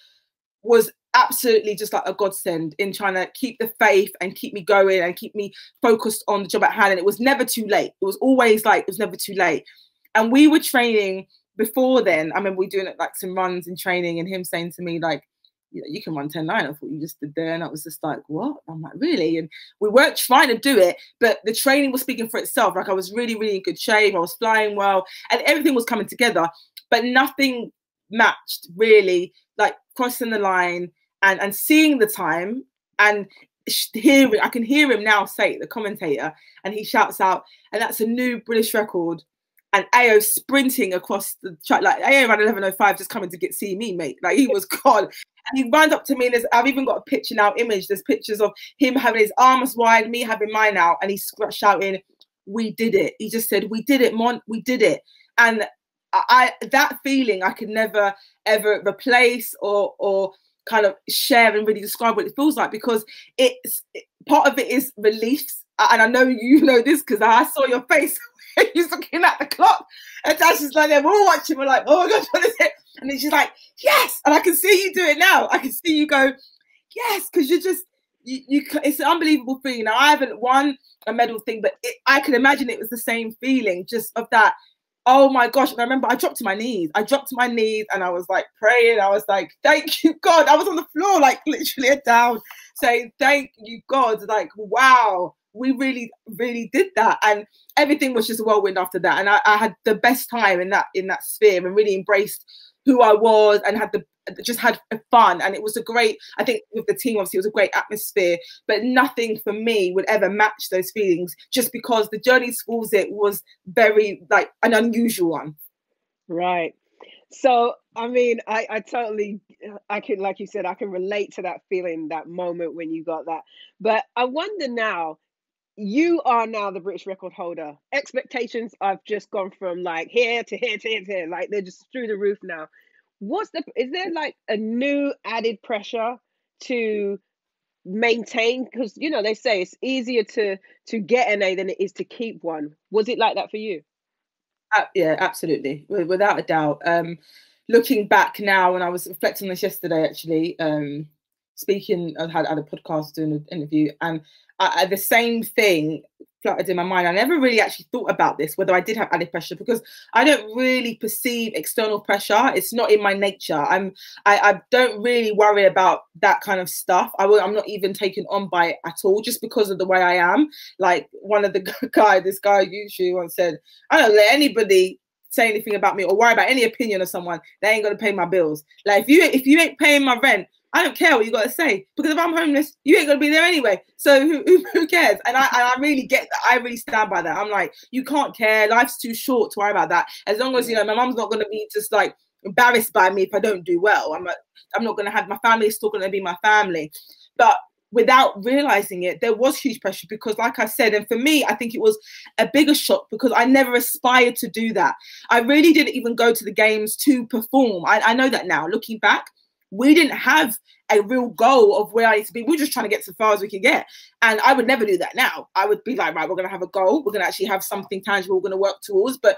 was absolutely just like a godsend in trying to keep the faith and keep me going and keep me focused on the job at hand. And it was never too late. It was always like it was never too late. And we were training before then. I remember we doing it like some runs and training, and him saying to me like, you, know, you can run 10 9. I thought you just did there. And I was just like, what? I'm like, really? And we weren't trying to do it, but the training was speaking for itself. Like I was really, really in good shape. I was flying well and everything was coming together, but nothing matched really like crossing the line and, and seeing the time and hearing, I can hear him now say the commentator, and he shouts out, and that's a new British record and Ayo sprinting across the track, like Ayo ran 11.05 just coming to get see me, mate. Like he was gone. And he ran up to me, and I've even got a picture now, image. There's pictures of him having his arms wide, me having mine out, and he's shouting, "We did it!" He just said, "We did it, Mon. We did it." And I, that feeling, I could never ever replace or or kind of share and really describe what it feels like because it's part of it is relief, and I know you know this because I saw your face he's looking at the clock. And Tasha's like, we're all watching. We're like, oh my gosh, what is it? And then she's like, yes. And I can see you do it now. I can see you go, yes, because you're just, you, you, it's an unbelievable feeling. Now, I haven't won a medal thing, but it, I can imagine it was the same feeling just of that. Oh my gosh. And I remember I dropped to my knees. I dropped to my knees and I was like praying. I was like, thank you, God. I was on the floor, like literally down, saying, thank you, God. Like, wow we really really did that. And everything was just a whirlwind after that. And I, I, had the best time in that in that sphere and really embraced who i was and had the just had fun. And it was a great i think with the team obviously it was a great atmosphere but nothing for me would ever match those feelings just because the journey schools it was very like an unusual one. Right. So i mean i i totally i can like you said i can relate to that feeling that moment when you got that. But i wonder now you are now the British record holder. Expectations I've just gone from like here to here to here to here. Like they're just through the roof now. What's the is there like a new added pressure to maintain because you know they say it's easier to to get an A than it is to keep one. Was it like that for you? Uh, yeah, absolutely, without a doubt. Um, looking back now, when I was reflecting on this yesterday, actually, um, speaking, I had, had a podcast doing an interview, and I, the same thing fluttered in my mind. I never really actually thought about this, whether I did have added pressure, because I don't really perceive external pressure. It's not in my nature. I'm I, I don't really worry about that kind of stuff. I will, I'm not even taken on by it at all, just because of the way I am. Like one of the guy, this guy usually once said, I don't let anybody say anything about me or worry about any opinion of someone. They ain't gonna pay my bills. Like if you if you ain't paying my rent, I don't care what you got to say because if I'm homeless, you ain't gonna be there anyway. So who, who, cares? And I, and I really get that. I really stand by that. I'm like, you can't care. Life's too short to worry about that. As long as you know, my mom's not gonna be just like embarrassed by me if I don't do well. I'm, a, I'm not gonna have my family is still gonna be my family. But without realizing it, there was huge pressure because, like I said, and for me, I think it was a bigger shock because I never aspired to do that. I really didn't even go to the games to perform. I, I know that now, looking back we didn't have a real goal of where I need to be. We are just trying to get as far as we can get. And I would never do that now. I would be like, right, we're going to have a goal. We're going to actually have something tangible we're going to work towards. But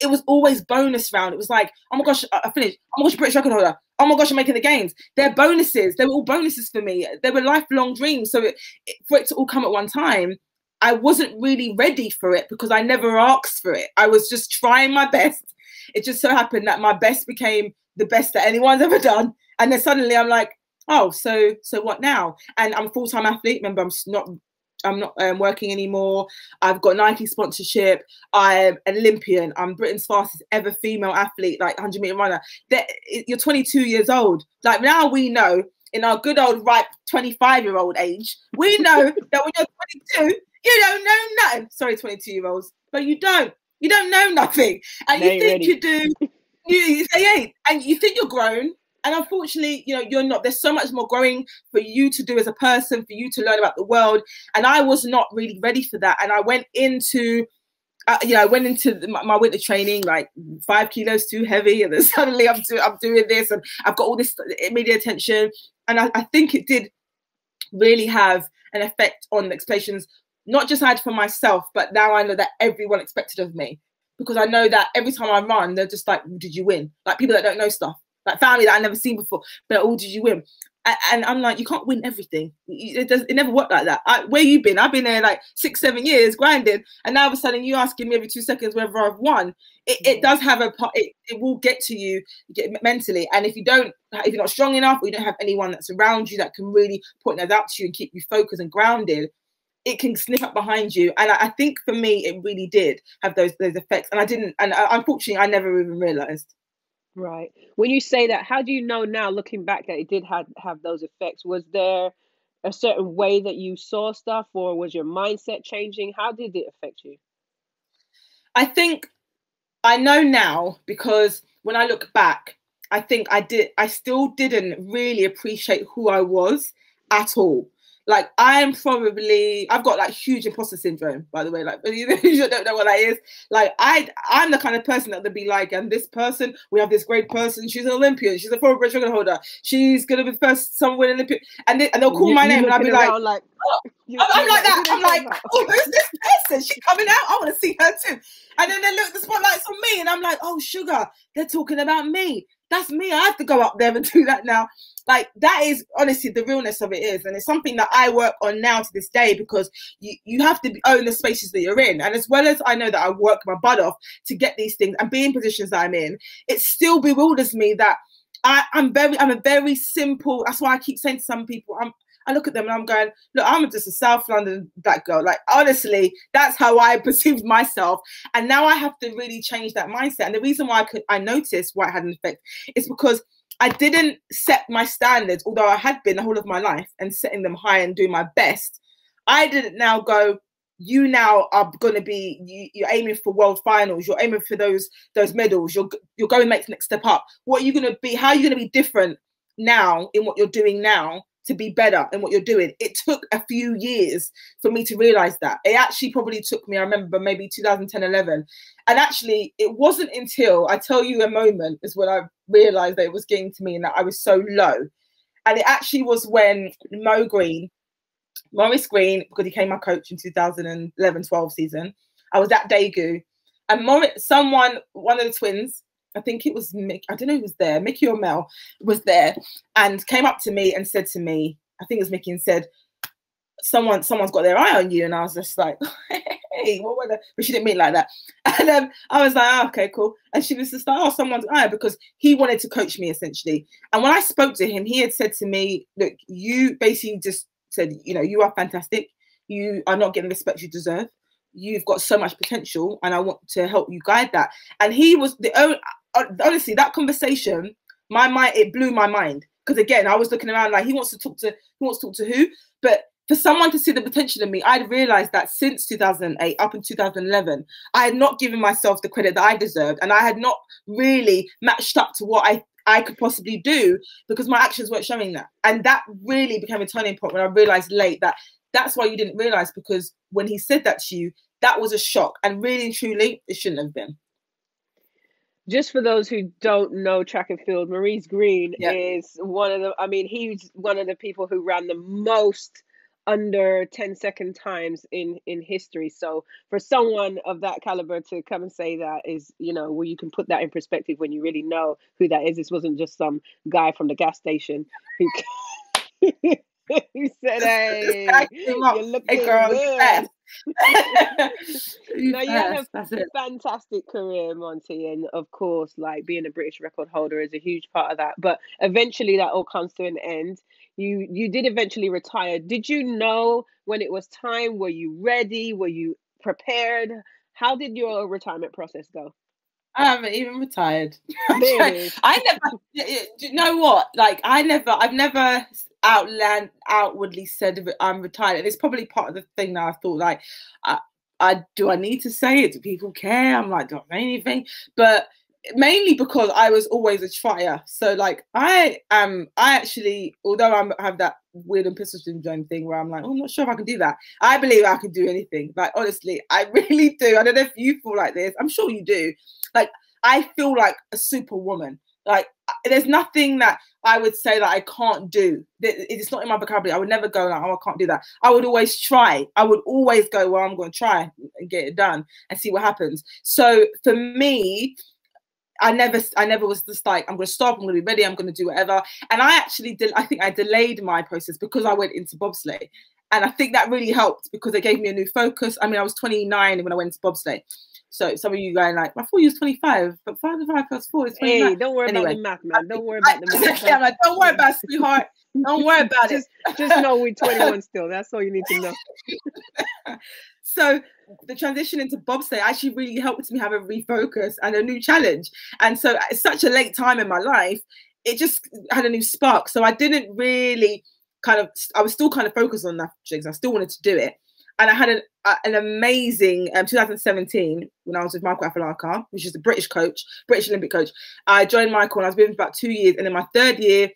it was always bonus round. It was like, oh my gosh, uh, uh, I finished. Oh my gosh, British record holder. Oh my gosh, I'm making the games. They're bonuses. They were all bonuses for me. They were lifelong dreams. So it, it, for it to all come at one time, I wasn't really ready for it because I never asked for it. I was just trying my best. It just so happened that my best became the best that anyone's ever done and then suddenly I'm like, oh, so so what now? And I'm a full time athlete. Remember, I'm not I'm not um, working anymore. I've got Nike sponsorship. I'm an Olympian. I'm Britain's fastest ever female athlete, like 100 meter runner. That you're 22 years old. Like now we know in our good old ripe 25 year old age, we know that when you're 22, you don't know nothing. Sorry, 22 year olds, but you don't. You don't know nothing, and you think ready. you do. You, you say, hey, and you think you're grown, and unfortunately you know you're not there's so much more growing for you to do as a person for you to learn about the world. And i was not really ready for that. And i went into uh, you know, I went into the, my, my, winter training like five kilos too heavy, and then suddenly I'm, do, I'm doing this, and I've got all this media attention, and I, I think it did really have an effect on the expectations, not just I had for myself, but now I know that everyone expected of me. Because I know that every time I run, they're just like, "Did you win?" Like people that don't know stuff, like family that I never seen before. But oh, did you win? And, I'm like, you can't win everything. It does. It never worked like that. I, where you been? I've been there like six, seven years grinding, and now all of a sudden you asking me every two seconds whether I've won. It, it does have a part. It, it will get to you get mentally, and if you don't, if you're not strong enough, or you don't have anyone that's around you that can really point that out to you and keep you focused and grounded, it can snip up behind you. And I, I, think for me, it really did have those those effects. And I didn't, and uh, unfortunately, I never even realized. Right. When you say that, how do you know now, looking back, that it did have have those effects? Was there a certain way that you saw stuff, or was your mindset changing? How did it affect you? I think I know now because when I look back, I think I did. I still didn't really appreciate who I was at all like I'm probably I've got like huge imposter syndrome, by the way. Like you don't know what that is. Like I I'm the kind of person that would be like, and this person, we have this great person, she's an Olympian, she's a former British record holder, she's gonna be first somewhere Olympic, and they, and they'll call you, my name and I'll be like, like oh. I'm, I'm like that. I'm like, oh, who's this person? She's coming out. I want to see her too. And then they look, the spotlight's on me, and I'm like, oh, sugar, they're talking about me. That's me. I have to go up there and do that now like that is honestly the realness of it is and it's something that i work on now to this day because you, you have to own the spaces that you're in and as well as i know that i work my butt off to get these things and be in positions that i'm in it still bewilders me that I, i'm very i'm a very simple that's why i keep saying to some people i'm I look at them and I'm going, look, I'm just a South London black girl. Like, honestly, that's how I perceived myself. And now I have to really change that mindset. And the reason why I could I noticed why it had an effect is because I didn't set my standards, although I had been the whole of my life and setting them high and doing my best. I didn't now go, you now are going to be you, you're aiming for world finals you're aiming for those those medals you're you're going to make the next step up what are you going to be how are you going to be different now in what you're doing now to be better in what you're doing. It took a few years for me to realize that. It actually probably took me, I remember maybe 2010, 11. And actually, it wasn't until I tell you a moment is when I realized that it was getting to me and that I was so low. And it actually was when Mo Greene, Maurice Greene, because he came my coach in 2011 12 season, I was at Daegu. And Maurice, someone, one of the twins, I think it was Mick, I don't know who was there, Mickey or Mel was there and came up to me and said to me, I think it was Mickey and said, Someone, someone's got their eye on you. And I was just like, hey, what were the but she didn't mean like that. And um, I was like, oh, okay, cool. And she was just like, oh, someone's eye because he wanted to coach me essentially. And when I spoke to him, he had said to me, look, you basically just said, you know, you are fantastic. You are not getting the respect you deserve you've got so much potential and i want to help you guide that and he was the only uh, honestly, that conversation, my mind, it blew my mind. Because again, I was looking around like he wants to talk to he wants to talk to who, but for someone to see the potential in me, I'd realized that since 2008 up in 2011, I had not given myself the credit that I deserved, and I had not really matched up to what I I could possibly do because my actions weren't showing that. And that really became a turning point when I realized late that that's why you didn't realize because when he said that to you, that was a shock. And really and truly, it shouldn't have been just for those who don't know track and field, Maurice Greene yeah. is one of the, I mean, he's one of the people who ran the most under 10 second times in in history so for someone of that caliber to come and say that is you know where you can put that in perspective when you really know who that is this wasn't just some guy from the gas station who he said, "Hey, you're looking hey girl, good." no, you had a fantastic career, Monty, and of course, like being a British record holder is a huge part of that. But eventually, that all comes to an end. You you did eventually retire. Did you know when it was time? Were you ready? Were you prepared? How did your retirement process go? I haven't even retired. I never. Do You know what? Like I never. I've never outland outwardly said I'm retired. And it's probably part of the thing that I thought like, I, I do I need to say it? Do people care? I'm like, do I say anything? But mainly because I was always a trier. So like I am I actually although I have that weird imposter syndrome thing where I'm like, oh, I'm not sure if I can do that. I believe I can do anything. Like honestly, I really do. I don't know if you feel like this. I'm sure you do. Like I feel like a superwoman. Like there's nothing that I would say that I can't do. It's not in my vocabulary. I would never go like, oh, I can't do that. I would always try. I would always go, well, I'm going to try and get it done and see what happens. So for me, I never, I never was just like, I'm going to stop. I'm going to be ready. I'm going to do whatever. And I actually did. I think I delayed my process because I went into bobsleigh, and I think that really helped because it gave me a new focus. I mean, I was 29 when I went to bobsleigh. So some of you going like, I thought you was 25, but 5 and 5 plus 4 is 29. Hey, don't worry anyway, about the math, man. Don't worry about the math. yeah, like, don't worry about it, sweetheart. Don't worry about just, it. just know we're 21 still. That's all you need to know. so the transition into bobsleigh actually really helped me have a refocus and a new challenge. And so at such a late time in my life, it just had a new spark. So I didn't really kind of, I was still kind of focused on that things. I still wanted to do it and I had an, uh, an amazing um, 2017 when I was with Michael Afilaka, which is a British coach, British Olympic coach. I joined Michael and I was with him for about two years. And in my third year,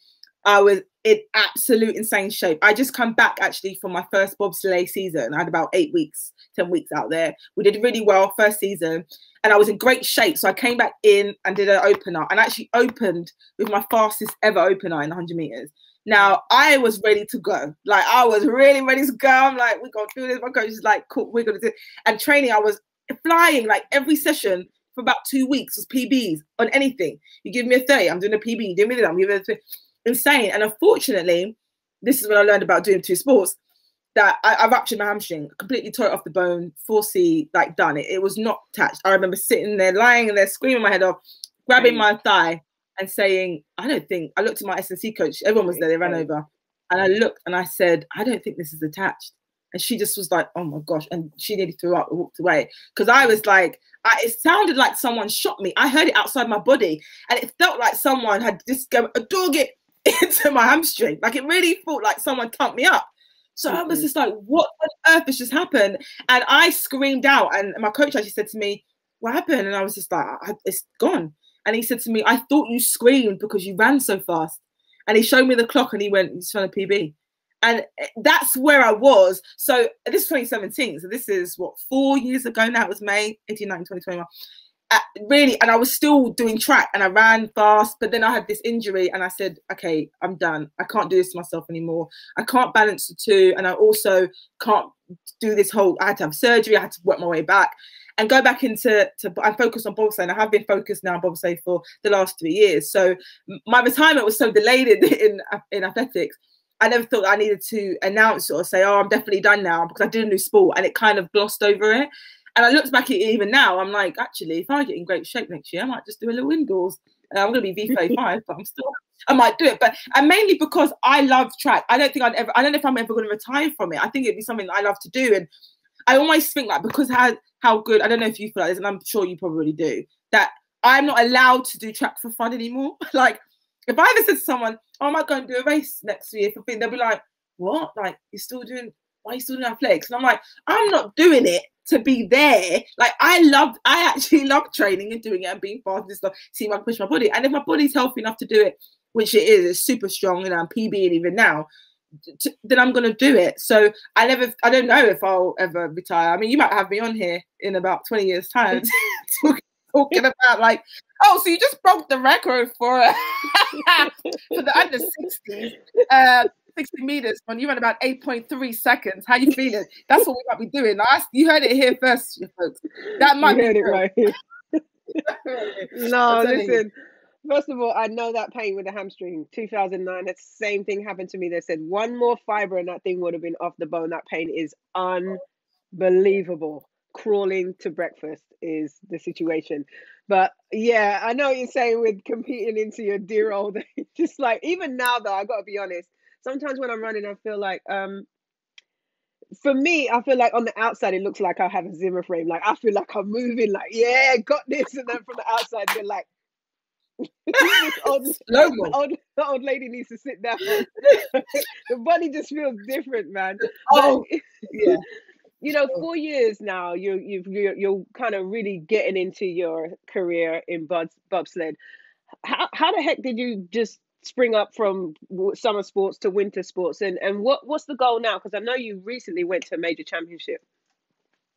I was in absolute insane shape. I just come back actually from my first bobsleigh season. I had about eight weeks, 10 weeks out there. We did really well first season and I was in great shape. So I came back in and did an opener and actually opened with my fastest ever opener in 100 meters. Now I was ready to go. Like I was really ready to go. I'm like, we're gonna do this. My coach is like, cool, we're gonna do it. And training, I was flying like every session for about two weeks was PBs on anything. You give me a 30, I'm doing a PB, you give me that, I'm giving a insane. And unfortunately, this is when I learned about doing two sports. That I, I ruptured my hamstring, completely tore it off the bone, 4C, like done it. It was not attached. I remember sitting there, lying and there, screaming my head off, grabbing my thigh, and saying, I don't think, I looked at my S&C coach, everyone was there, they ran over. And I looked and I said, I don't think this is attached. And she just was like, oh my gosh. And she nearly threw up and walked away. Because I was like, I, it sounded like someone shot me. I heard it outside my body. And it felt like someone had just go, a dog it into my hamstring. Like it really felt like someone thumped me up. So mm-hmm. I was just like, what on earth has just happened? And I screamed out. And my coach actually said to me, what happened? And I was just like, it's gone. And he said to me, I thought you screamed because you ran so fast. and he showed me the clock and he went, he's trying to PB. And eh, that's where I was. So this is 2017. So this is what, four years ago now? It was May 18, 19, 2021. Really, and I was still doing track and I ran fast, but then I had this injury and I said, okay, I'm done. I can't do this myself anymore. I can't balance the two. And I also can't do this whole, I had to have surgery. I had to work my way back and go back into to I'm focused on bobsleigh. I have been focused now on bobsleigh for the last three years. So my retirement was so delayed in in, in athletics. I never thought I needed to announce or say, "Oh, I'm definitely done now," because I did a new sport, and it kind of glossed over it. And I looked back at it even now. I'm like, actually, if I get in great shape next year, I might just do a little indoors. Uh, I'm going to be V35, but I'm still, I might do it. But and mainly because I love track. I don't think I'd ever. I don't know if I'm ever going to retire from it. I think it'd be something that I love to do, and I almost think like because how how good I don't know if you feel like this, and I'm sure you probably do that. I'm not allowed to do track for fun anymore. like if I ever said to someone, "Oh, I might go and do a race next year for thing," they'll be like, "What? Like you're still doing? Why are you still doing athletics?" And I'm like, "I'm not doing it to be there. Like I love, I actually love training and doing it and being fast and stuff. See if I can push my body, and if my body's healthy enough to do it, which it is, it's super strong, and I'm PBing even now to, then I'm gonna do it. So I never, I don't know if I'll ever retire. I mean, you might have me on here in about 20 years' time talking, talking about like, oh, so you just broke the record for uh, for the under 60s. Uh, 60 meters when you run about 8.3 seconds. How you feeling? That's what we might be doing. I, you heard it here first, folks. That might you be heard it right. no, listen. First of all, I know that pain with the hamstring. 2009, the same thing happened to me. They said one more fiber and that thing would have been off the bone. That pain is unbelievable. Crawling to breakfast is the situation. But yeah, I know what you're saying with competing into your dear old age. Just like even now, though, I got to be honest. Sometimes when I'm running, I feel like um, for me, I feel like on the outside it looks like I have a Zimmer frame. Like I feel like I'm moving, like yeah, got this, and then from the outside they're like, this old, old, old lady needs to sit down. the body just feels different, man. Oh, yeah. You know, four years now, you you've you're, you're kind of really getting into your career in bob, bobsled. How how the heck did you just spring up from summer sports to winter sports, and and what what's the goal now? Because I know you recently went to a major championship.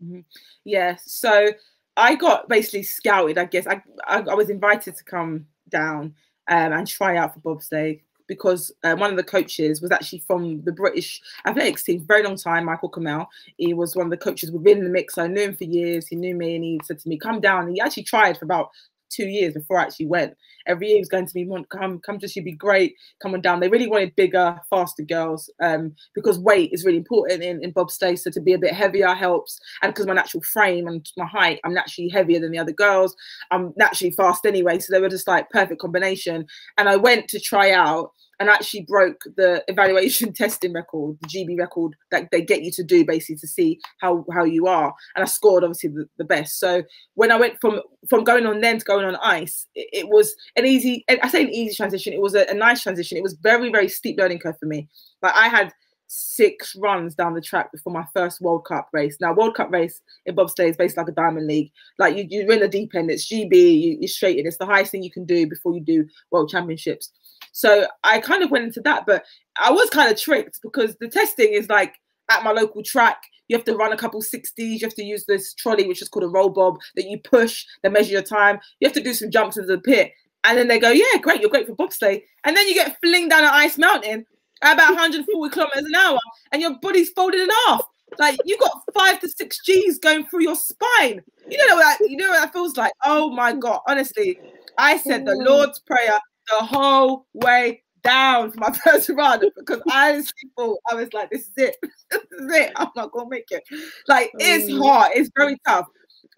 Mm-hmm. Yeah, so I got basically scouted. I guess I I, I was invited to come down um, and try out for bobsleigh because uh, one of the coaches was actually from the British athletics team, very long time. Michael Kamel, he was one of the coaches within the mix. I knew him for years. He knew me, and he said to me, "Come down." And he actually tried for about two years before I actually went. Every year he was going to me, come, come just you be great, coming down. They really wanted bigger, faster girls um, because weight is really important in, in bobsleigh. So to be a bit heavier helps. And because my natural frame and my height, I'm naturally heavier than the other girls. I'm naturally fast anyway. So they were just like perfect combination. And I went to try out and actually broke the evaluation testing record, the GB record that they get you to do basically to see how how you are. And I scored obviously the, the best. So when I went from from going on then to going on ice, it, it was an easy. I say an easy transition. It was a, a nice transition. It was very very steep learning curve for me. Like I had six runs down the track before my first World Cup race. Now, World Cup race in bobsleigh is basically like a diamond league. Like you, you're in the deep end. It's GB. You, you're straight in. It's the highest thing you can do before you do World Championships. So I kind of went into that, but I was kind of tricked because the testing is like at my local track. You have to run a couple 60s. You have to use this trolley, which is called a roll bob, that you push, they measure your time. You have to do some jumps into the pit. And then they go, yeah, great, you're great for bobsleigh. And then you get flinged down an ice mountain at about 140 kilometers an hour, and your body's folded in half. Like you got five to six G's going through your spine. You know what that, you know what that feels like. Oh my god! Honestly, I said the mm. Lord's prayer the whole way down for my first run because I thought I was like, this is it, this is it. I'm not gonna make it. Like it's mm. hard, it's very tough.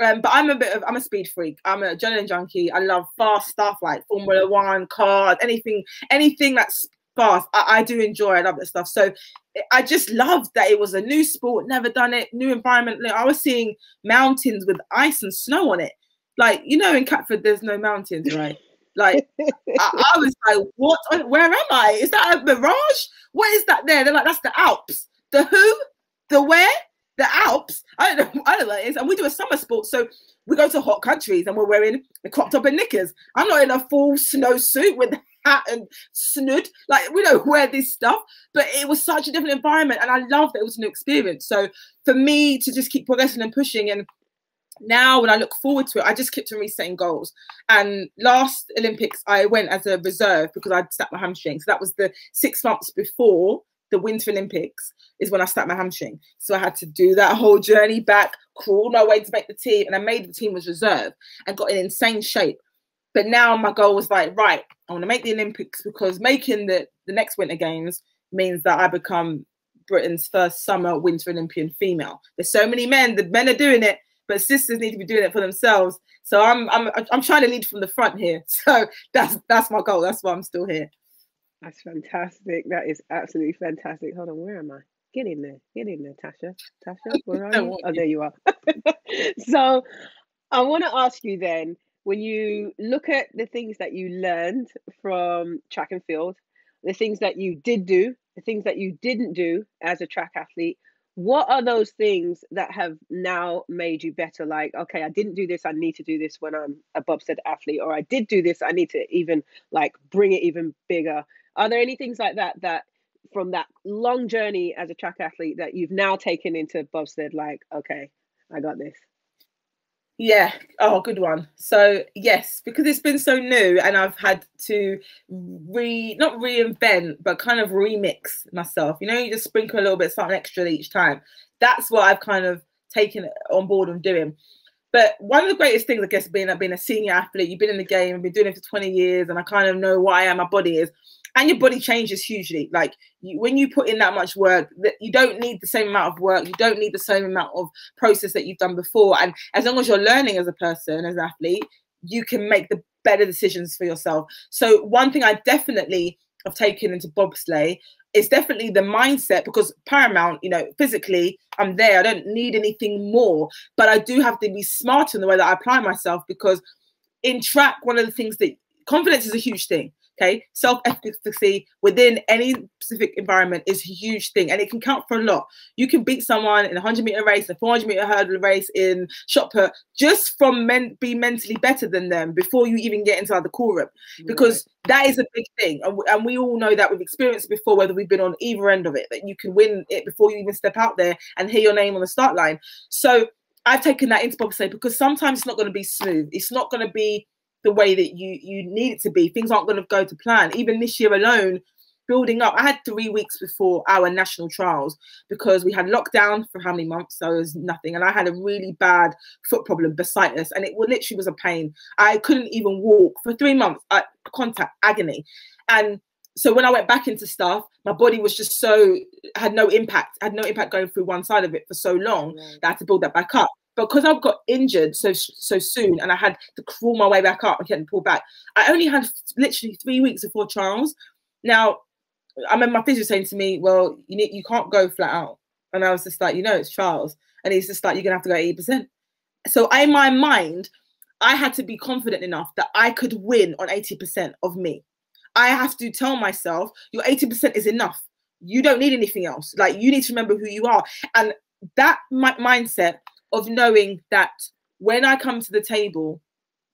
Um, but I'm a bit of I'm a speed freak. I'm a adrenaline junkie. I love fast stuff like Formula One, cars, anything, anything that's fast. I, I do enjoy. I love that stuff. So I just loved that it was a new sport, never done it, new environment. Like, I was seeing mountains with ice and snow on it. Like you know, in Catford, there's no mountains, right? Like I, I, was like, what? Uh, where am I? Is that a mirage? What is that there? They're like, that's the Alps. The who? The where? The Alps. I don't know. I don't know what it is. And we do a summer sport, so we go to hot countries and we're wearing the crop top and knickers. I'm not in a full snow suit with hat and snood. Like we don't wear this stuff, but it was such a different environment, and I loved that it was a new experience. So for me to just keep progressing and pushing, and now when I look forward to it, I just kept on resetting goals. And last Olympics, I went as a reserve because I'd snapped my hamstring. So that was the six months before the Winter Olympics is when I snapped my hamstring. So I had to do that whole journey back, crawl my way to make the team, and I made the team as reserve and got in insane shape. But now my goal was like, right, I want to make the Olympics because making the, the next Winter Games means that I become Britain's first summer Winter Olympian female. There's so many men, the men are doing it, but sisters need to be doing it for themselves. So I'm I'm I'm trying to lead from the front here. So that's that's my goal. That's why I'm still here. That's fantastic. That is absolutely fantastic. Hold on, where am I? Get in there. Get in there, Tasha. Tasha, where are you? Oh, there you are. so I want to ask you then, when you look at the things that you learned from track and field, the things that you did do, the things that you didn't do as a track athlete, what are those things that have now made you better? Like okay i didn't do this i need to do this when i'm a bobsled athlete or i did do this i need to even like bring it even bigger. Are there any things like that that from that long journey as a track athlete that you've now taken into bobsled like okay i got this yeah. Oh, good one. So yes, because it's been so new, and I've had to re not reinvent, but kind of remix myself. You know, you just sprinkle a little bit something extra each time. That's what I've kind of taken on board and doing. But one of the greatest things, I guess, being being a senior athlete, you've been in the game, I've been doing it for 20 years, and I kind of know what I am, my body is and your body changes hugely. Like you, when you put in that much work, that you don't need the same amount of work. You don't need the same amount of process that you've done before. And as long as you're learning as a person, as an athlete, you can make the better decisions for yourself. So one thing I definitely have taken into bobsleigh is definitely the mindset because paramount, you know, physically I'm there. I don't need anything more, but I do have to be smart in the way that I apply myself because in track, one of the things that confidence is a huge thing Okay, self efficacy within any specific environment is a huge thing and it can count for a lot. You can beat someone in a 100 meter race, a 400 meter hurdle race in shot put just from men be mentally better than them before you even get inside the call room because right. that is a big thing. And, and we all know that we've experienced before, whether we've been on either end of it, that you can win it before you even step out there and hear your name on the start line. So I've taken that into bobsleigh because sometimes it's not going to be smooth. It's not going to be the way that you you need it to be. Things aren't going to go to plan. Even this year alone, building up. I had three weeks before our national trials because we had lockdown for how many months? So it was nothing, and I had a really bad foot problem, bursitis, and it literally was a pain. I couldn't even walk for three months. I, contact agony, and so when I went back into stuff, my body was just so had no impact, had no impact going through one side of it for so long right. that I had to build that back up because I've got injured so so soon and I had to crawl my way back up and pulled back, I only had literally three weeks before trials. Now, I remember my physio saying to me, "Well, you need you can't go flat out," and I was just like, "You know, it's trials," and he's just like, "You're gonna have to go eighty percent." So in my mind, I had to be confident enough that I could win on eighty percent of me. I have to tell myself, "Your eighty percent is enough." You don't need anything else. Like you need to remember who you are, and that mindset of knowing that when I come to the table,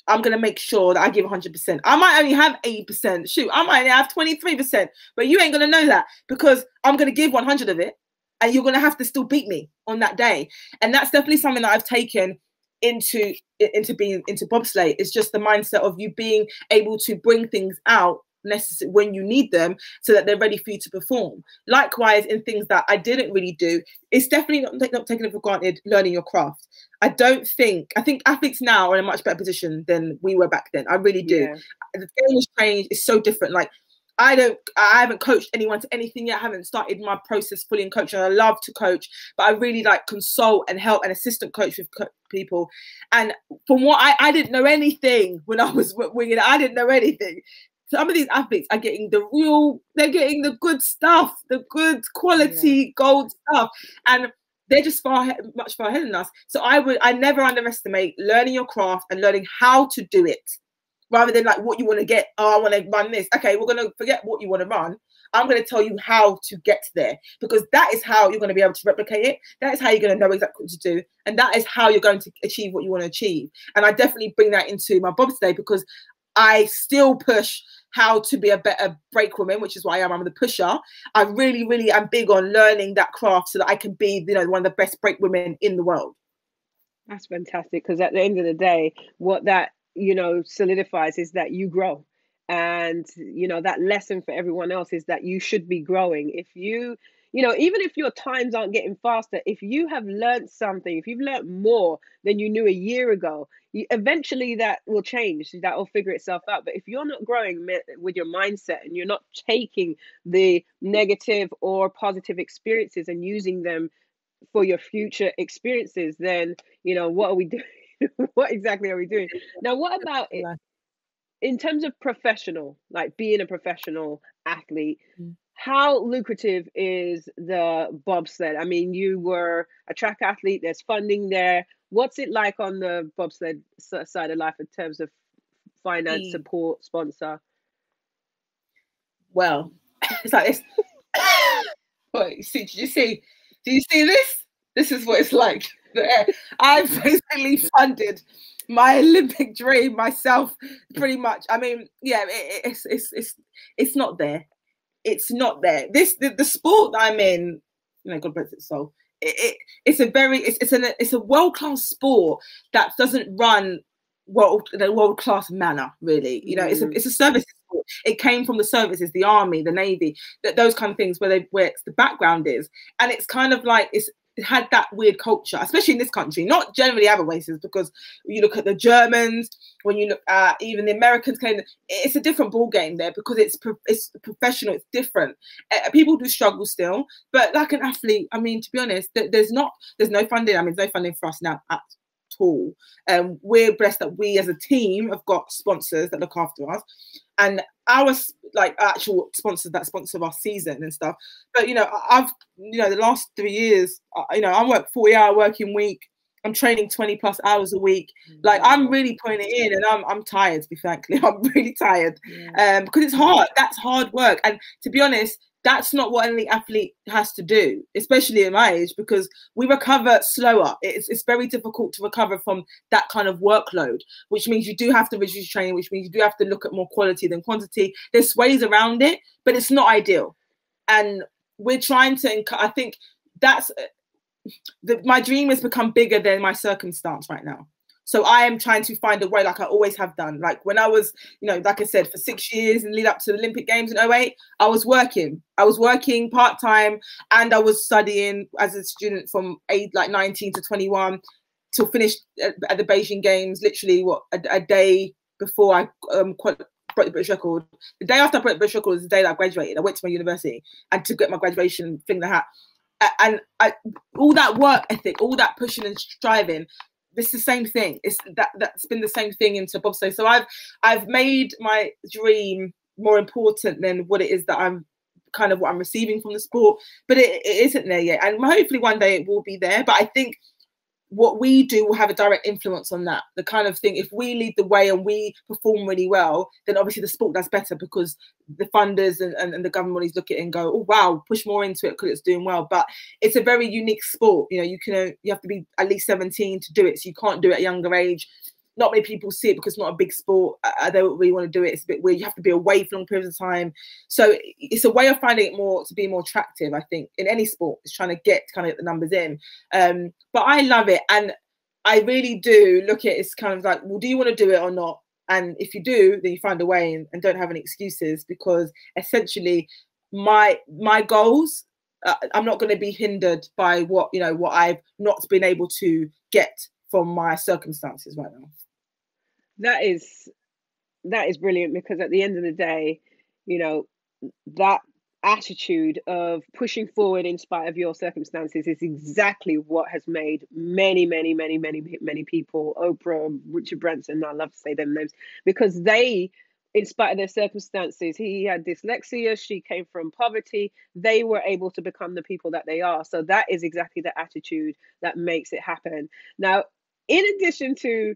I'm going to make sure that I give 100%. I might only have 80%. Shoot, I might only have 23%, but you ain't going to know that because I'm going to give 100 of it and you're going to have to still beat me on that day. And that's definitely something that I've taken into into being into bobsleigh is just the mindset of you being able to bring things out necessary when you need them so that they're ready for you to perform likewise in things that i didn't really do it's definitely not, not taking it for granted learning your craft i don't think i think athletes now are in a much better position than we were back then i really do yeah. the game has changed it's so different like I don't, I haven't coached anyone to anything yet. I haven't started my process fully in coaching. I love to coach, but I really like consult and help and assistant coach with co- people. And from what I, I didn't know anything when I was winging it, I didn't know anything some of these athletes are getting the real, they're getting the good stuff, the good quality yeah. gold stuff. And they're just far much far ahead than us. So I would I never underestimate learning your craft and learning how to do it rather than like what you want to get. Oh, I want to run this. Okay, we're gonna forget what you want to run. I'm going to tell you how to get there because that is how you're going to be able to replicate it. That is how you're going to know exactly what to do. And that is how you're going to achieve what you want to achieve. And I definitely bring that into my bobsleigh because I still push how to be a better brake woman, which is why I'm, I'm the pusher. I really, really am big on learning that craft so that I can be, you know, one of the best brake women in the world. That's fantastic because at the end of the day, what that you know solidifies is that you grow and you know that lesson for everyone else is that you should be growing if you you know even if your times aren't getting faster if you have learned something if you've learned more than you knew a year ago you, eventually that will change that will figure itself out. But if you're not growing with your mindset and you're not taking the negative or positive experiences and using them for your future experiences then you know what are we doing? What exactly are we doing? Now what about it in terms of professional, like being a professional athlete, mm. How lucrative is the bobsled? I mean, you were a track athlete, there's funding there. What's it like on the bobsled side of life in terms of finance, mm. support, sponsor? Well, it's like this. Wait, see, did you see? Do you see this? This is what it's like. I've basically funded my Olympic dream myself, pretty much. I mean, yeah, it, it's it's it's it's not there. It's not there. This the, the sport that I'm in. You know, God bless its soul. It, it, it's a very it's it's a it's a world class sport that doesn't run world in a world class manner. Really, you know, mm. it's a mm. it's a service sport. It came from the services, the army, the navy, that those kind of things where they where the background is, and it's kind of like it's had that weird culture, especially in this country, not generally other races, because you look at the Germans, when you look at even the Americans, it's a different ball game there because it's it's professional, it's different. Uh, people do struggle still, but like an athlete, I mean, to be honest, there's not there's no funding. I mean, there's no funding for us now at all. Um, we're blessed that we as a team have got sponsors that look after us, and our like actual sponsors that sponsor our season and stuff. But you know, I've you know the last three years, you know, I work forty hour working week. I'm training 20 plus hours a week. Like I'm really putting it in and I'm I'm tired to be frankly. I'm really tired. Yeah. Um because it's hard. That's hard work. And to be honest, that's not what any athlete has to do, especially in my age, because we recover slower. It's, it's very difficult to recover from that kind of workload, which means you do have to reduce training, which means you do have to look at more quality than quantity. There's ways around it, but it's not ideal. And we're trying to, I think that's uh, the, my dream has become bigger than my circumstance right now. So I am trying to find a way, like I always have done. Like when I was, you know, like I said, for six years and lead up to the Olympic Games in 08, I was working. I was working part time and I was studying as a student from age like 19 to 21 to finish at, at the Beijing Games, literally what a, a day before I um, broke the British record. The day after I broke the British record was the day that I graduated. I went to my university and to get my graduation thing the hat. And I, all that work ethic, all that pushing and striving it's the same thing. It's that that's been the same thing into bobsleigh. So I've I've made my dream more important than what it is that I'm kind of what I'm receiving from the sport. But it, it isn't there yet, and hopefully one day it will be there. But I think what we do will have a direct influence on that. The kind of thing, if we lead the way and we perform really well, then obviously the sport does better because the funders and, and, and the government bodies look at it and go, oh wow, push more into it because it's doing well. But it's a very unique sport. You know, you can uh, you have to be at least 17 to do it, so you can't do it at a younger age not many people see it because it's not a big sport. I don't really want to do it. It's a bit weird. You have to be away for long periods of time. So it's a way of finding it more to be more attractive, I think, in any sport, It's trying to get kind of the numbers in. Um, but I love it. And I really do look at it as kind of like, well, do you want to do it or not? And if you do, then you find a way and, and don't have any excuses because essentially my my goals uh, I'm not going to be hindered by what you know what I've not been able to get from my circumstances right now that is that is brilliant because at the end of the day, you know, that attitude of pushing forward in spite of your circumstances is exactly what has made many, many, many, many, many people, Oprah, Richard Branson, I love to say them names, because they, in spite of their circumstances, he had dyslexia, she came from poverty, they were able to become the people that they are. So that is exactly the attitude that makes it happen. Now, in addition to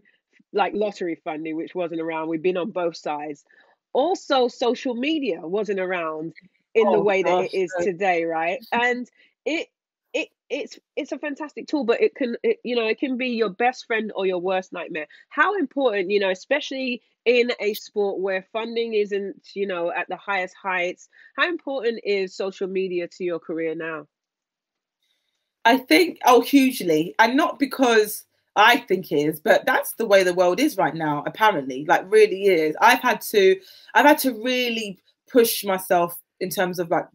like lottery funding, which wasn't around. We've been on both sides. Also, social media wasn't around in oh, the way that it is today, right? And it it it's it's a fantastic tool but it can it, you know it can be your best friend or your worst nightmare how important you know especially in a sport where funding isn't you know at the highest heights how important is social media to your career now i think oh hugely and not because i think is but that's the way the world is right now apparently like really is i've had to i've had to really push myself in terms of like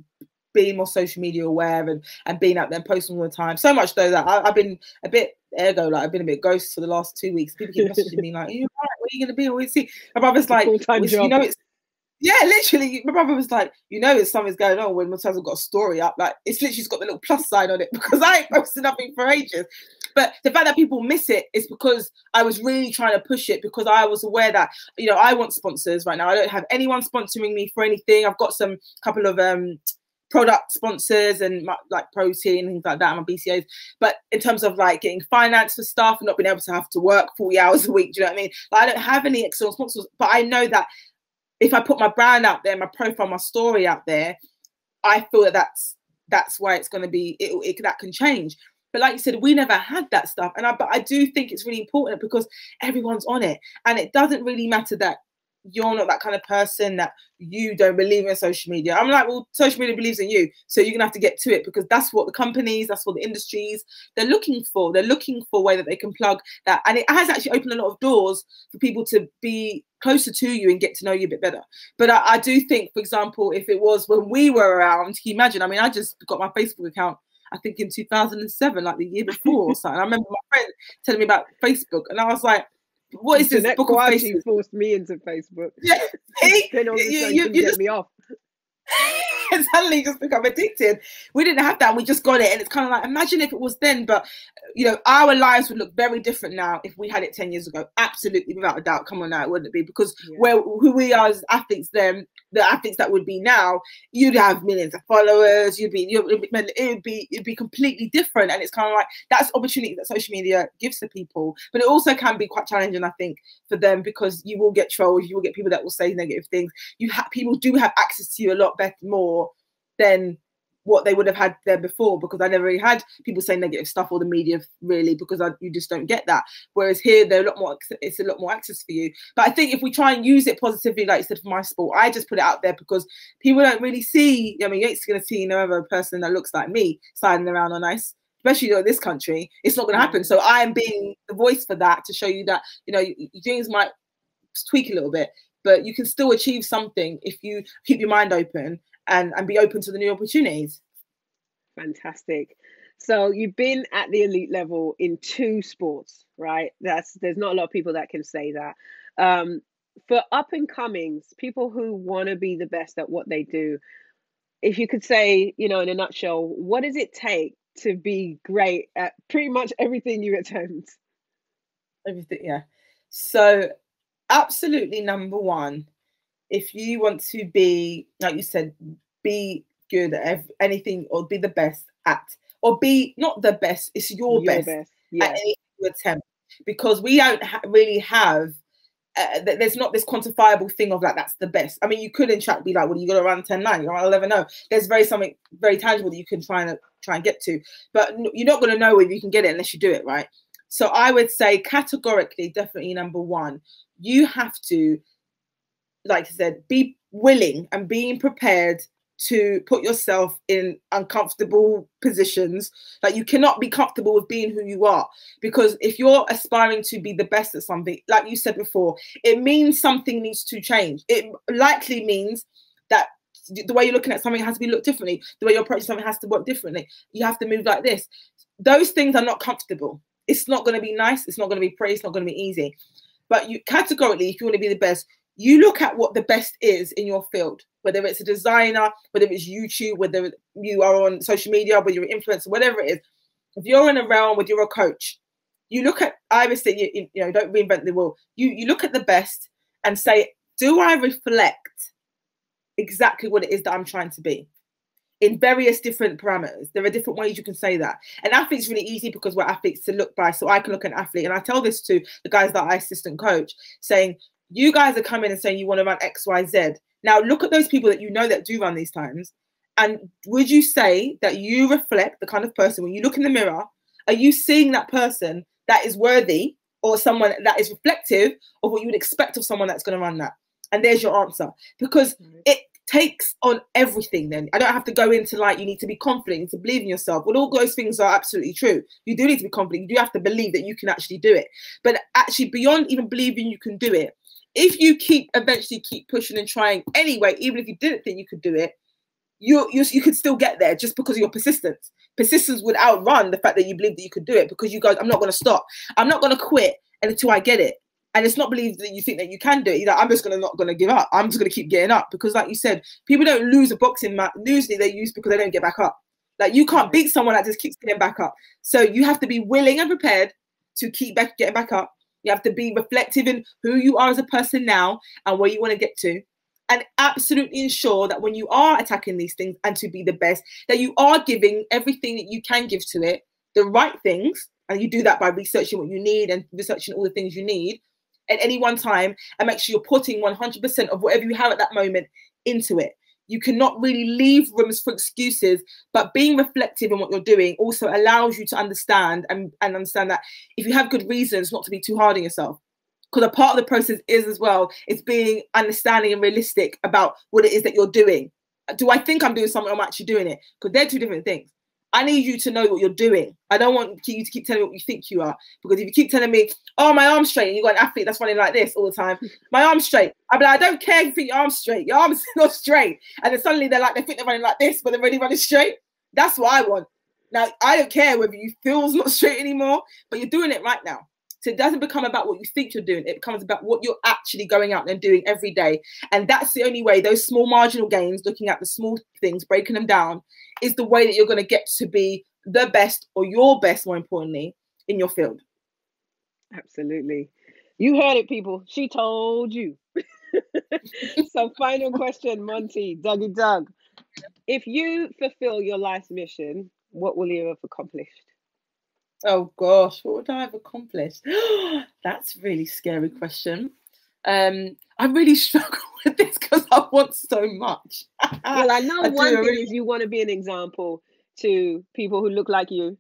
being more social media aware and and being out there and posting all the time. So much though that I, have been a bit ergo like I've been a bit ghost for the last two weeks. People keep messaging me like, "Are you right? Where are you gonna be? Always see." My brother's like, "You know, it's yeah, literally. My brother was like, you know, it's something's going on when Montell's got a story up. Like, it's literally got the little plus sign on it because I ain't posted nothing for ages. But the fact that people miss it is because I was really trying to push it because I was aware that, you know, I want sponsors right now. I don't have anyone sponsoring me for anything. I've got some couple of um product sponsors and my, like protein things like that, my BCAAs. But in terms of like getting finance for stuff and not being able to have to work 40 hours a week, do you know what I mean? Like I don't have any external sponsors, but I know that if I put my brand out there, my profile, my story out there, I feel that that's that's why it's going to be it, it, that can change. But like you said, we never had that stuff, and I but I do think it's really important because everyone's on it, and it doesn't really matter that you're not that kind of person that you don't believe in social media. I'm like, well, social media believes in you. So you're gonna have to get to it because that's what the companies, that's what the industries they're looking for. They're looking for a way that they can plug that. And it has actually opened a lot of doors for people to be closer to you and get to know you a bit better. But I, I do think, for example, if it was when we were around, can you imagine? I mean, I just got my Facebook account I think in 2007, like the year before or something. I remember my friend telling me about Facebook, and I was like, what is this book of faces? forced me into Facebook. Yeah, then all of a sudden you, you, you get just, me off. And suddenly just become addicted. We didn't have that. We just got it. And it's kind of like, imagine if it was then, but you know, our lives would look very different now if we had it 10 years ago. Absolutely, without a doubt. Come on now, it wouldn't it be? Because yeah. where who we are as athletes then, the athletes that would be now, you'd have millions of followers, you'd be, you'd, it would be, it'd be completely different. And it's kind of like, that's opportunity that social media gives to people. But it also can be quite challenging, I think, for them because you will get trolls, you will get people that will say negative things. You have people do have access to you a lot better, more than what they would have had there before because I never really had people say negative stuff or the media really because I, you just don't get that. Whereas here, they're a lot more. It's a lot more access for you. But I think if we try and use it positively, like you said for my sport, I just put it out there because people don't really see. I mean, you ain't going to see no other person that looks like me sliding around on ice. Especially in this country, it's not going to happen. Mm. So I am being the voice for that to show you that you know things might tweak a little bit, but you can still achieve something if you keep your mind open and and be open to the new opportunities. Fantastic. So you've been at the elite level in two sports right? That's there's not a lot of people that can say that. Um, for up and comings people who want to be the best at what they do if you could say you know in a nutshell what does it take to be great at pretty much everything you attempt everything yeah. So absolutely number one if you want to be, like you said, be good at anything or be the best at, or be not the best, it's your, your best, best. Yeah. at you attempt. Because we don't ha- really have, uh, there's not this quantifiable thing of like, that's the best. I mean, you could in chat be like, well, you got to run 10 9, you're on 11 no. There's very something very tangible that you can try and try and get to, but you're not going to know if you can get it unless you do it, right? So I would say categorically, definitely number one, you have to like I said, be willing and being prepared to put yourself in uncomfortable positions. Like you cannot be comfortable with being who you are because if you're aspiring to be the best at something, like you said before, it means something needs to change. It likely means that the way you're looking at something has to be looked differently. The way you're approaching something has to work differently. You have to move like this. Those things are not comfortable. It's not going to be nice. It's not going to be pretty. It's not going to be easy. But you categorically, if you want to be the best, you look at what the best is in your field, whether it's a designer, whether it's YouTube, whether you are on social media, whether you're an influencer, whatever it is. If you're in a realm where you're a coach, you look at I would say you, you know don't reinvent the wheel. You you look at the best and say, do I reflect exactly what it is that I'm trying to be? in various different parameters. There are different ways you can say that. And athletes really easy because we're athletes to look by. So I can look at an athlete and I tell this to the guys that I assistant coach, saying, you guys are coming and saying you want to run X, Y, Z. Now look at those people that you know that do run these times And would you say that you reflect the kind of person when you look in the mirror? Are you seeing that person that is worthy or someone that is reflective of what you would expect of someone that's going to run that? And there's your answer because mm-hmm. it takes on everything. Then I don't have to go into like you need to be confident, you need to believe in yourself. Well, all those things are absolutely true. You do need to be confident. You do have to believe that you can actually do it. But actually, beyond even believing you can do it, if you keep eventually keep pushing and trying anyway, even if you didn't think you could do it, you you you could still get there just because of your persistence. Persistence would outrun the fact that you believe that you could do it because you guys, I'm not going to stop. I'm not going to quit until I get it. And it's not believe that you think that you can do it. You're like, I'm just gonna not gonna give up. I'm just gonna keep getting up because, like you said, people don't lose a boxing match. Usually, they use because they don't get back up. Like you can't beat someone that just keeps getting back up. So you have to be willing and prepared to keep back getting back up. You have to be reflective in who you are as a person now and where you want to get to and absolutely ensure that when you are attacking these things and to be the best, that you are giving everything that you can give to it, the right things, and you do that by researching what you need and researching all the things you need at any one time, and make sure you're putting 100% of whatever you have at that moment into it. You cannot really leave rooms for excuses, but being reflective in what you're doing also allows you to understand and, and understand that if you have good reasons not to be too hard on yourself, because a part of the process is as well it's being understanding and realistic about what it is that you're doing. Do i think i'm doing something? I'm actually doing it because they're two different things i need you to know what you're doing. I don't want you to keep telling me what you think you are because if you keep telling me oh my arm's straight and you got an athlete that's running like this all the time my arm's straight be like i don't care if you think your arm's straight your arm's not straight. And then suddenly they're like they think they're running like this but they're really running straight. That's what i want. Now i don't care whether you feel it's not straight anymore but you're doing it right now so it doesn't become about what you think you're doing, it becomes about what you're actually going out and doing every day. And that's the only way, those small marginal gains, looking at the small things, breaking them down, is the way that you're going to get to be the best or your best, more importantly, in your field. Absolutely. You heard it, people. She told you. so, final question, Monty, Dougie Doug. If you fulfill your life's mission, what will you have accomplished? Oh gosh, what would I have accomplished? That's a really scary question. Um, I really struggle with this because I want so much. well, I know I one thing really... is you want to be an example to people who look like you.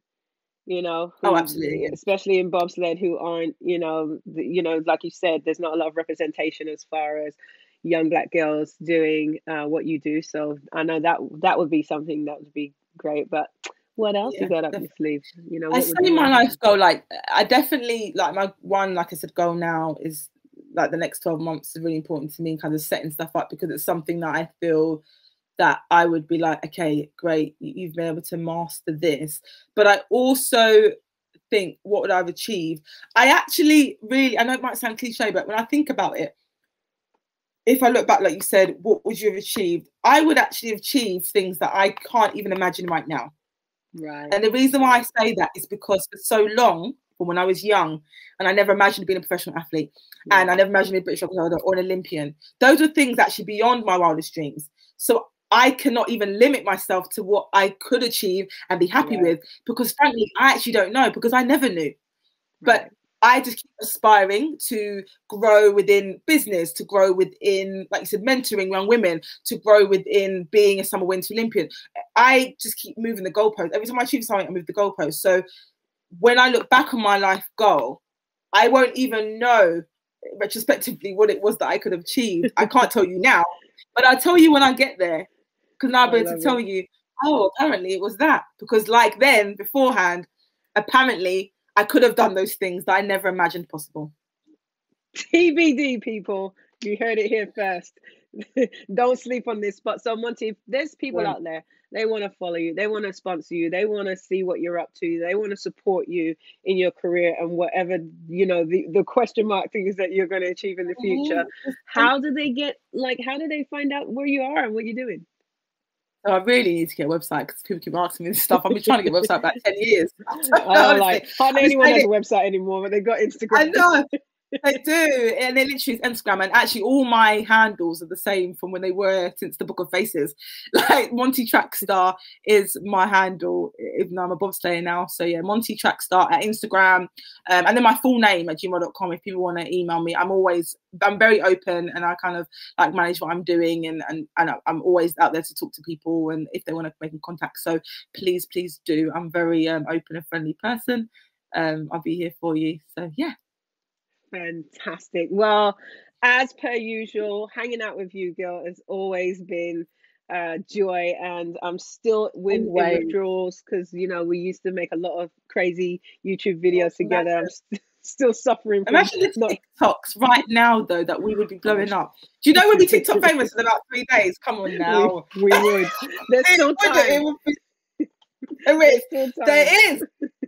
You know, who, oh, absolutely, especially in bobsled, who aren't, you know, you know, like you said, there's not a lot of representation as far as young black girls doing uh, what you do. So I know that that would be something that would be great. But what else yeah, you got up your sleeve? You know, I say my life goal. Like, I definitely like my one. Like I said, goal now is like the next twelve months is really important to me. Kind of setting stuff up because it's something that I feel that I would be like, okay, great, you've been able to master this. But I also think, what would I've achieved? I actually really, I know it might sound cliche, but when I think about it, if I look back, like you said, what would you have achieved? I would actually achieve things that I can't even imagine right now. Right. And the reason why I say that is because for so long, from when I was young, and I never imagined being a professional athlete, yeah. and I never imagined being a British record holder or an Olympian. Those are things actually beyond my wildest dreams. So I cannot even limit myself to what I could achieve and be happy with because frankly, I actually don't know because I never knew. Right. I just keep aspiring to grow within business, to grow within, like you said, mentoring young women, to grow within being a summer winter Olympian. I just keep moving the goalpost. Every time I achieve something, I move the goalpost. So when I look back on my life goal, I won't even know retrospectively what it was that I could have achieved. I can't tell you now, but I'll tell you when I get there. Because I'll be able to tell it. you, oh, apparently it was that. Because like then, beforehand, apparently I could have done those things that I never imagined possible. TBD, people. You heard it here first. Don't sleep on this spot. So, Monty, if there's people yeah. out there, they want to follow you, they want to sponsor you, they want to see what you're up to, they want to support you in your career and whatever, you know, the, the question mark things that you're going to achieve in the future. Mm-hmm. How do they get, like, how do they find out where you are and what you're doing? So I really need to get a website because people keep asking me this stuff. I've been trying to get a website about 10 years. oh, like, hardly anyone has a website anymore, but they've got Instagram. I know. They do, and it literally is Instagram. And actually, all my handles are the same from when they were since the Book of Faces. Like Monty Trackstar is my handle, even though I'm a bobslayer now. So yeah, Monty Trackstar at Instagram, um, and then my full name at gmail.com. If people want to email me, I'm always I'm very open, and I kind of like manage what I'm doing, and and and I'm always out there to talk to people, and if they want to make contact. So please, please do. I'm very um, open and friendly person. Um, I'll be here for you. So yeah. Fantastic. Well, as per usual, hanging out with you, girl, has always been uh, joy, and I'm still with withdrawals because you know we used to make a lot of crazy YouTube videos together. I'm st- still suffering. From Imagine the not- TikToks right now, though, that we would be blowing up. Do you know we'll be TikTok famous in about three days? Come on now. We, we would. There's still time. Be there is. There is.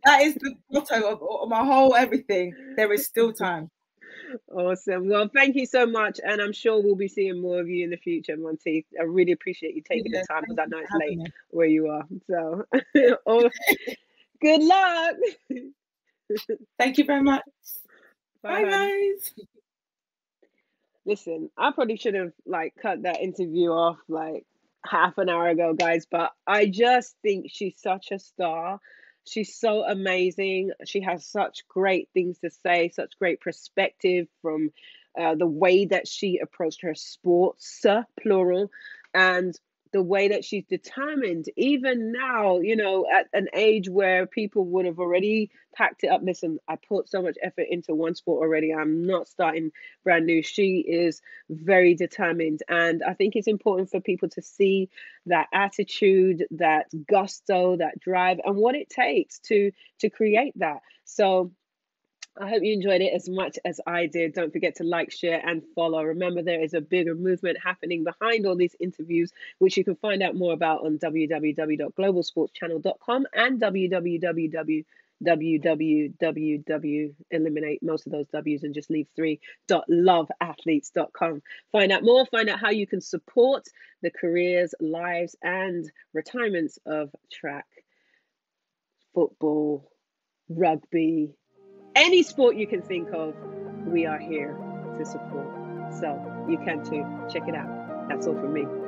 That is the motto of, of my whole everything. There is still time. Awesome. Well, thank you so much. And I'm sure we'll be seeing more of you in the future, Monty. I really appreciate you taking yeah, the time because I know it's late me. where you are. So, oh, good luck. thank you very much. Bye, Bye guys. Listen, I probably should have like cut that interview off like half an hour ago, guys, but I just think she's such a star. She's so amazing. She has such great things to say, such great perspective from uh, the way that she approached her sports, plural, and the way that she's determined, even now, you know, at an age where people would have already packed it up. Listen, I put so much effort into one sport already. I'm not starting brand new. She is very determined. And I think it's important for people to see that attitude, that gusto, that drive, and what it takes to to create that. So I hope you enjoyed it as much as I did. Don't forget to like, share, and follow. Remember, there is a bigger movement happening behind all these interviews, which you can find out more about on www.globalsportschannel.com and www www eliminate most of those w's and just leave three dot loveathletes.com find out more find out how you can support the careers lives and retirements of track football rugby any sport you can think of, we are here to support. So you can too. Check it out. That's all from me.